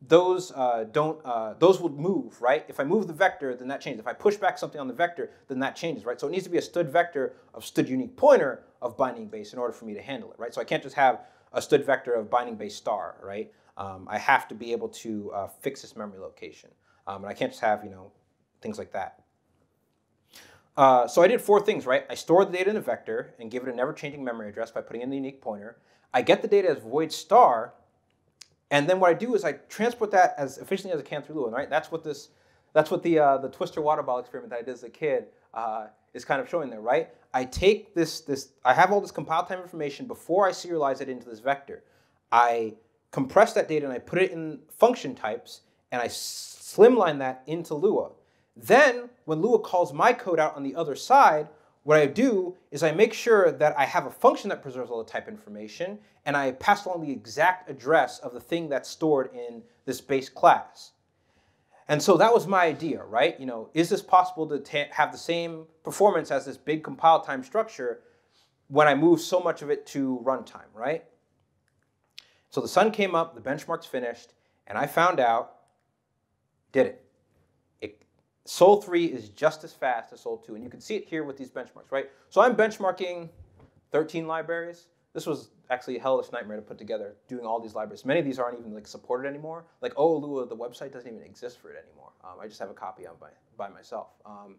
those uh, don't, uh, those would move, right? If I move the vector, then that changes. If I push back something on the vector, then that changes, right? So it needs to be a std vector of std unique pointer of binding base in order for me to handle it, right? So I can't just have a std vector of binding base star, right? Um, I have to be able to uh, fix this memory location. Um, and I can't just have, you know, things like that. Uh, so I did four things, right? I store the data in a vector and give it a never-changing memory address by putting in the unique pointer. I get the data as void star, and then what I do is I transport that as efficiently as I can through Lua, right? That's what this, that's what the uh, the twister water ball experiment that I did as a kid uh, is kind of showing there, right? I take this, this, I have all this compile time information before I serialize it into this vector. I compress that data and I put it in function types and I slimline that into Lua. Then when Lua calls my code out on the other side, what I do is I make sure that I have a function that preserves all the type information and I pass along the exact address of the thing that's stored in this base class. And so that was my idea, right? You know, is this possible to have the same performance as this big compile time structure when I move so much of it to runtime, right? So the sun came up, the benchmark's finished, and I found out, did it. Sol 3 is just as fast as Sol 2, and you can see it here with these benchmarks, right? So I'm benchmarking 13 libraries. This was actually a hellish nightmare to put together, doing all these libraries. Many of these aren't even like supported anymore. Like OOLUA, the website doesn't even exist for it anymore. Um, I just have a copy on by, by myself. Um,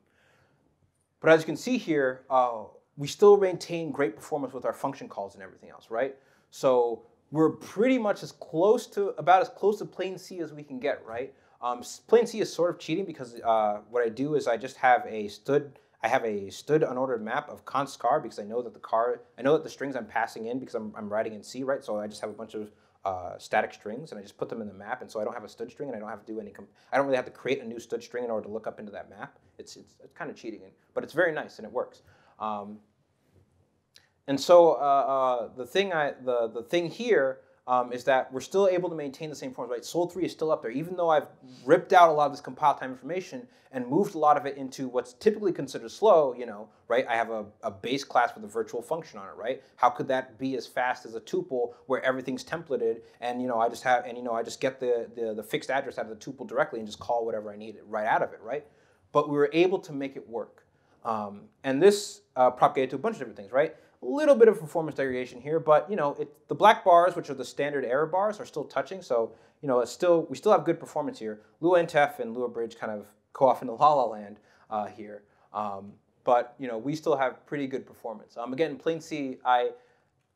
but as you can see here, uh, we still maintain great performance with our function calls and everything else, right? So we're pretty much as close to, about as close to plain C as we can get, right? Um, plain C is sort of cheating because uh, what I do is I just have a stood, I have a stood unordered map of const car because I know that the car, I know that the strings I'm passing in because I'm, I'm writing in C, right? So I just have a bunch of uh, static strings and I just put them in the map. And so I don't have a std string and I don't have to do any, I don't really have to create a new std string in order to look up into that map. It's, it's, it's kind of cheating, but it's very nice and it works. Um, and so uh, uh, the thing I, the, the thing here um, is that we're still able to maintain the same forms, right? Sol 3 is still up there, even though I've ripped out a lot of this compile time information and moved a lot of it into what's typically considered slow, you know, right? I have a, a base class with a virtual function on it, right? How could that be as fast as a tuple where everything's templated and, you know, I just have, and, you know, I just get the, the, the fixed address out of the tuple directly and just call whatever I need right out of it, right? But we were able to make it work. Um, and this uh, propagated to a bunch of different things, right? Little bit of performance degradation here, but you know, it, the black bars, which are the standard error bars, are still touching. So you know, it's still we still have good performance here. LuaIntf and Lua Bridge kind of go off into la la land uh, here. Um, but you know, we still have pretty good performance. Um, again, plain C, I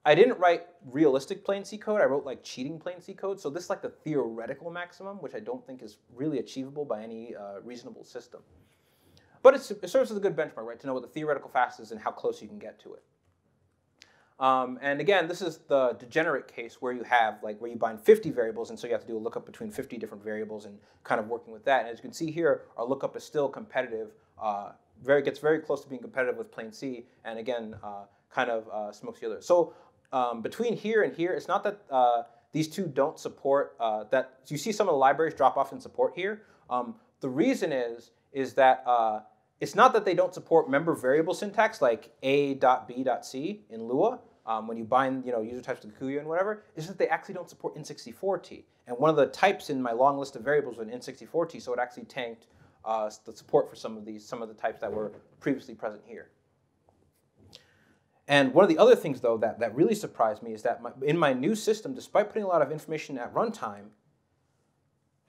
I didn't write realistic plain C code. I wrote like cheating plain C code. So this is like the theoretical maximum, which I don't think is really achievable by any uh, reasonable system. But it serves as a good benchmark, right, to know what the theoretical fast is and how close you can get to it. Um, and again, this is the degenerate case where you have like where you bind 50 variables, and so you have to do a lookup between 50 different variables and kind of working with that. And as you can see here, our lookup is still competitive. Uh, very gets very close to being competitive with plain C, and again, uh, kind of uh, smokes the other. So um, between here and here, it's not that uh, these two don't support uh, that. So you see some of the libraries drop off in support here. Um, the reason is is that uh, it's not that they don't support member variable syntax like a.b.c in Lua. Um, when you bind, you know, user types to Kaguya and whatever, is that they actually don't support int64t. And one of the types in my long list of variables was int64t, so it actually tanked uh, the support for some of these, some of the types that were previously present here. And one of the other things, though, that, that really surprised me is that my, in my new system, despite putting a lot of information at runtime,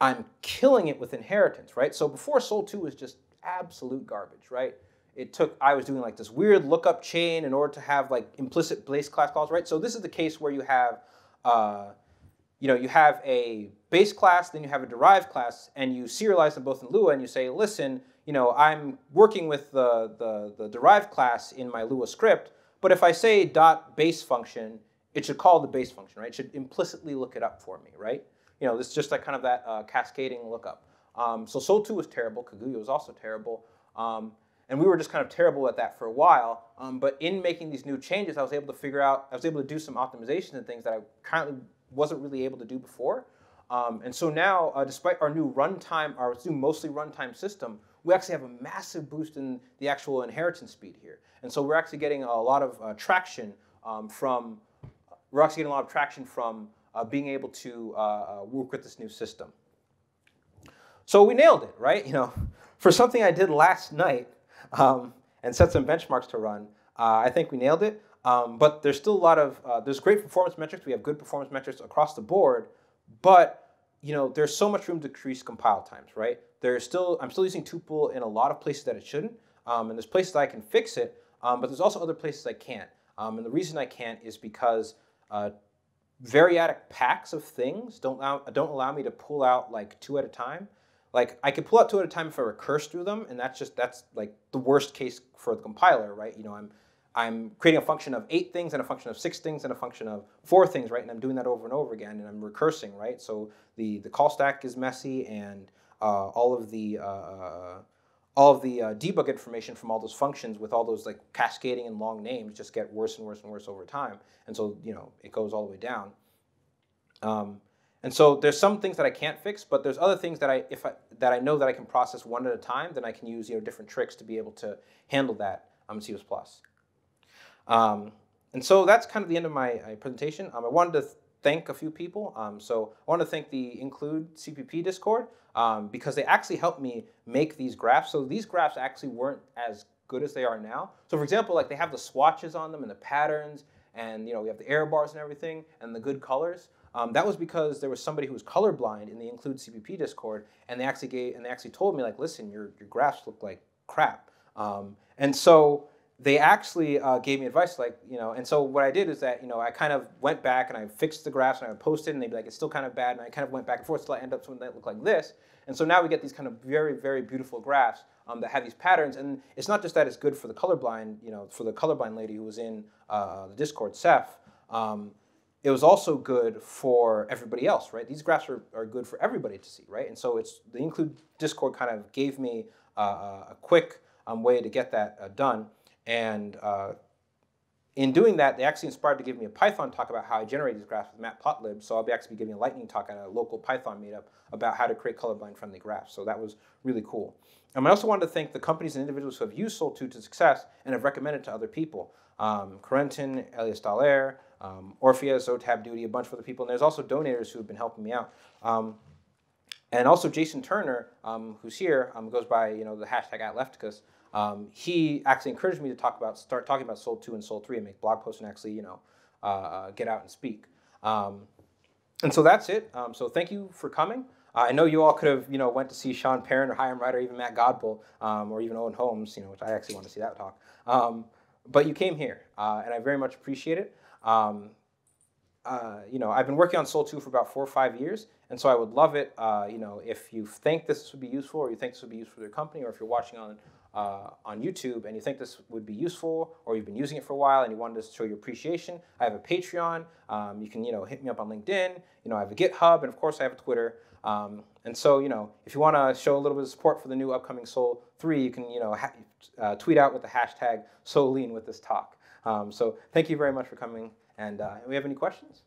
I'm killing it with inheritance, right? So before Sol 2 was just absolute garbage, right? It took, I was doing like this weird lookup chain in order to have like implicit base class calls, right? So this is the case where you have, uh, you know, you have a base class, then you have a derived class, and you serialize them both in Lua, and you say, listen, you know, I'm working with the, the, the derived class in my Lua script, but if I say dot base function, it should call the base function, right? It should implicitly look it up for me, right? You know, it's just like kind of that uh, cascading lookup. Um, so Sol 2 was terrible. Kaguya was also terrible. Um, and we were just kind of terrible at that for a while. Um, but in making these new changes, I was able to figure out, I was able to do some optimizations and things that I currently wasn't really able to do before. Um, and so now, uh, despite our new runtime, our new mostly runtime system, we actually have a massive boost in the actual inheritance speed here. And so we're actually getting a lot of uh, traction um, from, we're actually getting a lot of traction from uh, being able to uh, uh, work with this new system. So we nailed it, right? (laughs) You know, for something I did last night um, and set some benchmarks to run, uh, I think we nailed it. Um, but there's still a lot of, uh, there's great performance metrics. We have good performance metrics across the board, but you know, there's so much room to decrease compile times, right? There's still, I'm still using tuple in a lot of places that it shouldn't. Um, and there's places I can fix it, um, but there's also other places I can't. Um, and the reason I can't is because uh, variadic packs of things don't allow, don't allow me to pull out like two at a time. Like I could pull out two at a time if I recurse through them, and that's just that's like the worst case for the compiler, right? You know, I'm I'm creating a function of eight things and a function of six things and a function of four things, right? And I'm doing that over and over again, and I'm recursing, right? So the the call stack is messy, and uh, all of the uh, uh all of the uh, debug information from all those functions with all those like cascading and long names just get worse and worse and worse over time. And so, you know, it goes all the way down. Um, and so there's some things that I can't fix, but there's other things that I, if I, that I know that I can process one at a time, then I can use, you know, different tricks to be able to handle that um, in C++. Um, and so that's kind of the end of my, my presentation. Um, I wanted to thank a few people. Um, so I want to thank the Include CPP Discord um, because they actually helped me make these graphs. So these graphs actually weren't as good as they are now. So for example, like they have the swatches on them and the patterns, and you know we have the error bars and everything, and the good colors. Um, that was because there was somebody who was colorblind in the Include CPP Discord, and they actually gave and they actually told me like, listen, your your graphs look like crap. Um, and so they actually uh, gave me advice, like, you know, and so what I did is that, you know, I kind of went back and I fixed the graphs and I would post it and they'd be like, it's still kind of bad. And I kind of went back and forth until I end up something that looked like this. And so now we get these kind of very, very beautiful graphs um, that have these patterns. And it's not just that it's good for the colorblind, you know, for the colorblind lady who was in uh, the Discord, Seth. Um, it was also good for everybody else, right? These graphs are, are good for everybody to see, right? And so it's the include Discord kind of gave me uh, a quick um, way to get that uh, done. And uh, in doing that, they actually inspired to give me a Python talk about how I generate these graphs with matplotlib. So I'll be actually giving a lightning talk at a local Python meetup about how to create colorblind friendly graphs. So that was really cool. And I also wanted to thank the companies and individuals who have used Sol 2 to success and have recommended to other people. Um, Corentin, Elias Daler, um, Orpheus, Zotab Duty, a bunch of other people. And there's also donors who have been helping me out. Um, and also Jason Turner, um, who's here, um, goes by you know the hashtag at Lefticus. um, he actually encouraged me to talk about start talking about Sol 2 and Sol 3 and make blog posts and actually you know uh, uh, get out and speak. Um, and so that's it. So thank you for coming. Uh, I know you all could have, you know, went to see Sean Parent or Hyrum Wright or even Matt Godbolt um, or even Odin Holmes, you know, which I actually want to see that talk. Um, but you came here, uh, and I very much appreciate it. Um, uh, you know, I've been working on Sol 2 for about four or five years, and so I would love it, uh, you know, if you think this would be useful or you think this would be useful for your company or if you're watching on uh, on YouTube and you think this would be useful or you've been using it for a while and you wanted to show your appreciation, I have a Patreon. Um, you can, you know, hit me up on LinkedIn. You know, I have a GitHub, and of course I have a Twitter. Um, and so, you know, if you want to show a little bit of support for the new upcoming Sol 3, you can, you know, uh, tweet out with the hashtag SolLean with this talk. Um, so thank you very much for coming. And uh, we have any questions?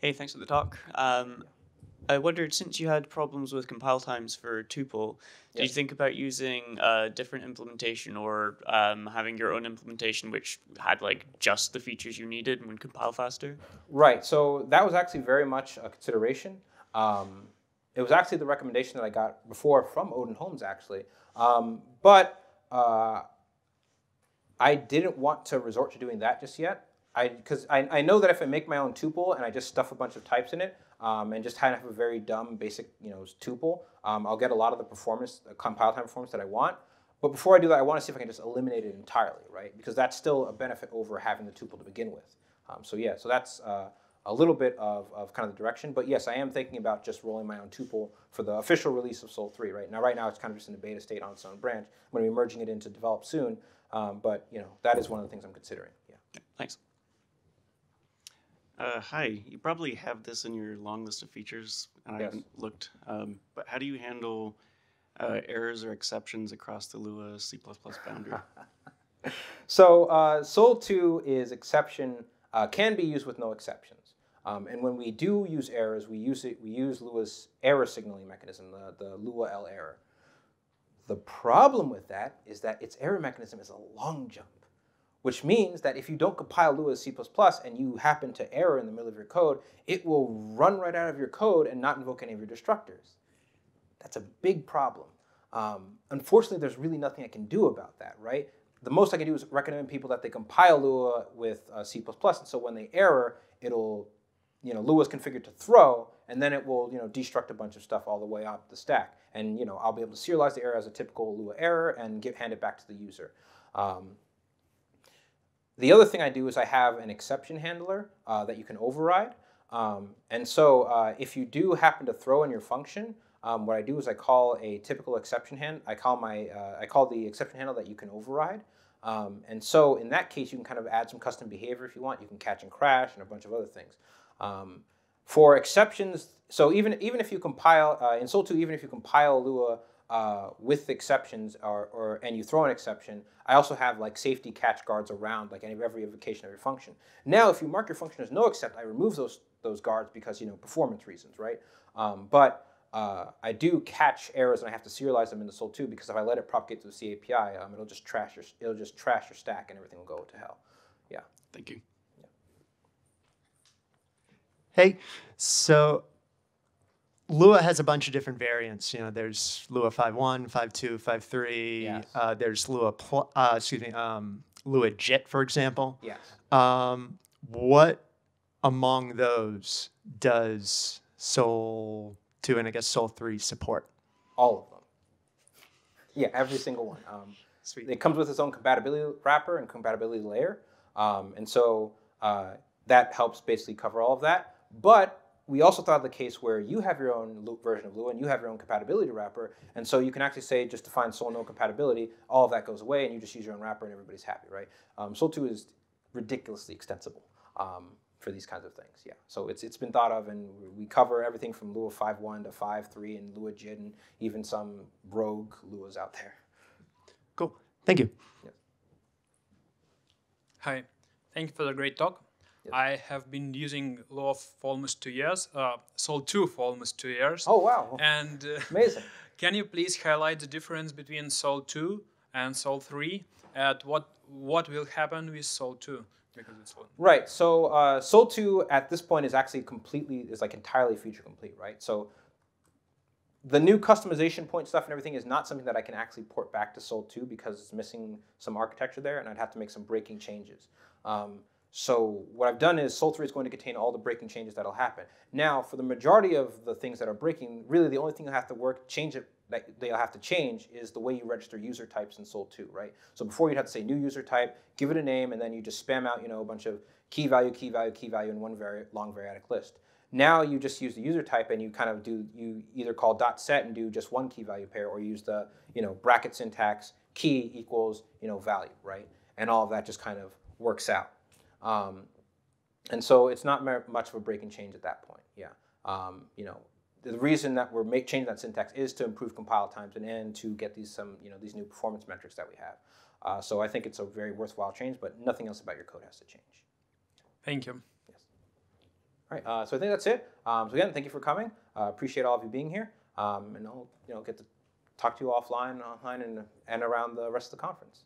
Hey, thanks for the talk. Um, I wondered, since you had problems with compile times for tuple, did you think about using a different implementation or um, having your own implementation which had like just the features you needed and would compile faster? Right. So that was actually very much a consideration. Um, it was actually the recommendation that I got before from Odin Holmes, actually. Um, but uh, I didn't want to resort to doing that just yet. I because I, I know that if I make my own tuple and I just stuff a bunch of types in it um, and just kind of have a very dumb basic you know tuple, um, I'll get a lot of the performance, the compile time performance that I want. But before I do that, I want to see if I can just eliminate it entirely, right? Because that's still a benefit over having the tuple to begin with. Um, so yeah, so that's uh, a little bit of, of kind of the direction. But yes, I am thinking about just rolling my own tuple for the official release of Sol 3, right? Now, right now, it's kind of just in a beta state on its own branch. I'm going to be merging it into develop soon. Um, but, you know, that is one of the things I'm considering. Yeah. Thanks. Uh, hi, you probably have this in your long list of features, and I haven't looked. Um, but how do you handle uh, errors or exceptions across the Lua C++ boundary? (laughs) So uh, Sol 2 is exception, uh, can be used with no exceptions. Um, and when we do use errors, we use it. We use Lua's error signaling mechanism, the, the luaL_error. The problem with that is that its error mechanism is a long jump, which means that if you don't compile Lua C++ and you happen to error in the middle of your code, it will run right out of your code and not invoke any of your destructors. That's a big problem. Um, unfortunately, there's really nothing I can do about that, right? The most I can do is recommend people that they compile Lua with uh, C++, and so when they error, it'll, you know, Lua is configured to throw, and then it will, you know, destruct a bunch of stuff all the way up the stack. And, you know, I'll be able to serialize the error as a typical Lua error and give, hand it back to the user. Um, the other thing I do is I have an exception handler uh, that you can override. Um, and so uh, if you do happen to throw in your function, um, what I do is I call a typical exception hand. I call my uh, I call the exception handle that you can override. Um, and so in that case, you can kind of add some custom behavior if you want. You can catch and crash and a bunch of other things. Um, for exceptions, so even even if you compile uh, in Sol 2, even if you compile Lua uh, with exceptions or, or and you throw an exception, I also have like safety catch guards around like every invocation of your function. Now, if you mark your function as no except, I remove those those guards because you know performance reasons, right? Um, but uh, I do catch errors and I have to serialize them in the Sol 2 because if I let it propagate to the C API, um, it'll just trash your it'll just trash your stack and everything will go to hell. Yeah. Thank you. Hey, so Lua has a bunch of different variants. You know, there's Lua 5.1, 5.2, 5.3. Yes. Uh, there's Lua, pl- uh, excuse me, um, Lua JIT, for example. Yes. Um, what among those does Sol 2 and I guess Sol 3 support? All of them. Yeah, every single one. Um, Sweet. it comes with its own compatibility wrapper and compatibility layer, um, and so uh, that helps basically cover all of that. But we also thought of the case where you have your own loop version of Lua and you have your own compatibility wrapper, and so you can actually say just define Sol no compatibility, all of that goes away, and you just use your own wrapper, and everybody's happy, right? Um, Sol 2 is ridiculously extensible um, for these kinds of things. Yeah, so it's it's been thought of, and we cover everything from Lua 5.1 to 5.3 and Lua JIT, and even some rogue Luas out there. Cool. Thank you. Hi, thank you for the great talk. I have been using Lua for almost two years, uh, Sol 2 for almost two years. Oh wow, (laughs) And uh, amazing! (laughs) can you please highlight the difference between Sol 2 and Sol 3? And what what will happen with Sol 2? because it's one. Right. So uh, Sol 2 at this point is actually completely is like entirely feature complete, right? So the new customization point stuff and everything is not something that I can actually port back to Sol 2 because it's missing some architecture there, and I'd have to make some breaking changes. Um, so what I've done is Sol 3 is going to contain all the breaking changes that'll happen. Now, for the majority of the things that are breaking, really the only thing that have to work, change it, that they'll have to change is the way you register user types in Sol 2, right? So before you'd have to say new user type, give it a name, and then you just spam out, you know, a bunch of key value, key value, key value in one very long variadic list. Now you just use the user type and you kind of do, you either call dot set and do just one key value pair or use the, you know, bracket syntax, key equals, you know, value, right? And all of that just kind of works out. Um, and so it's not much of a breaking change at that point, yeah. Um, you know, the reason that we're make, changing that syntax is to improve compile times and, and to get these some you know these new performance metrics that we have. Uh, so I think it's a very worthwhile change, but nothing else about your code has to change. Thank you. Yes. All right, uh, so I think that's it. Um, so again, thank you for coming. Uh, appreciate all of you being here, um, and I'll you know get to talk to you offline, online, and and around the rest of the conference.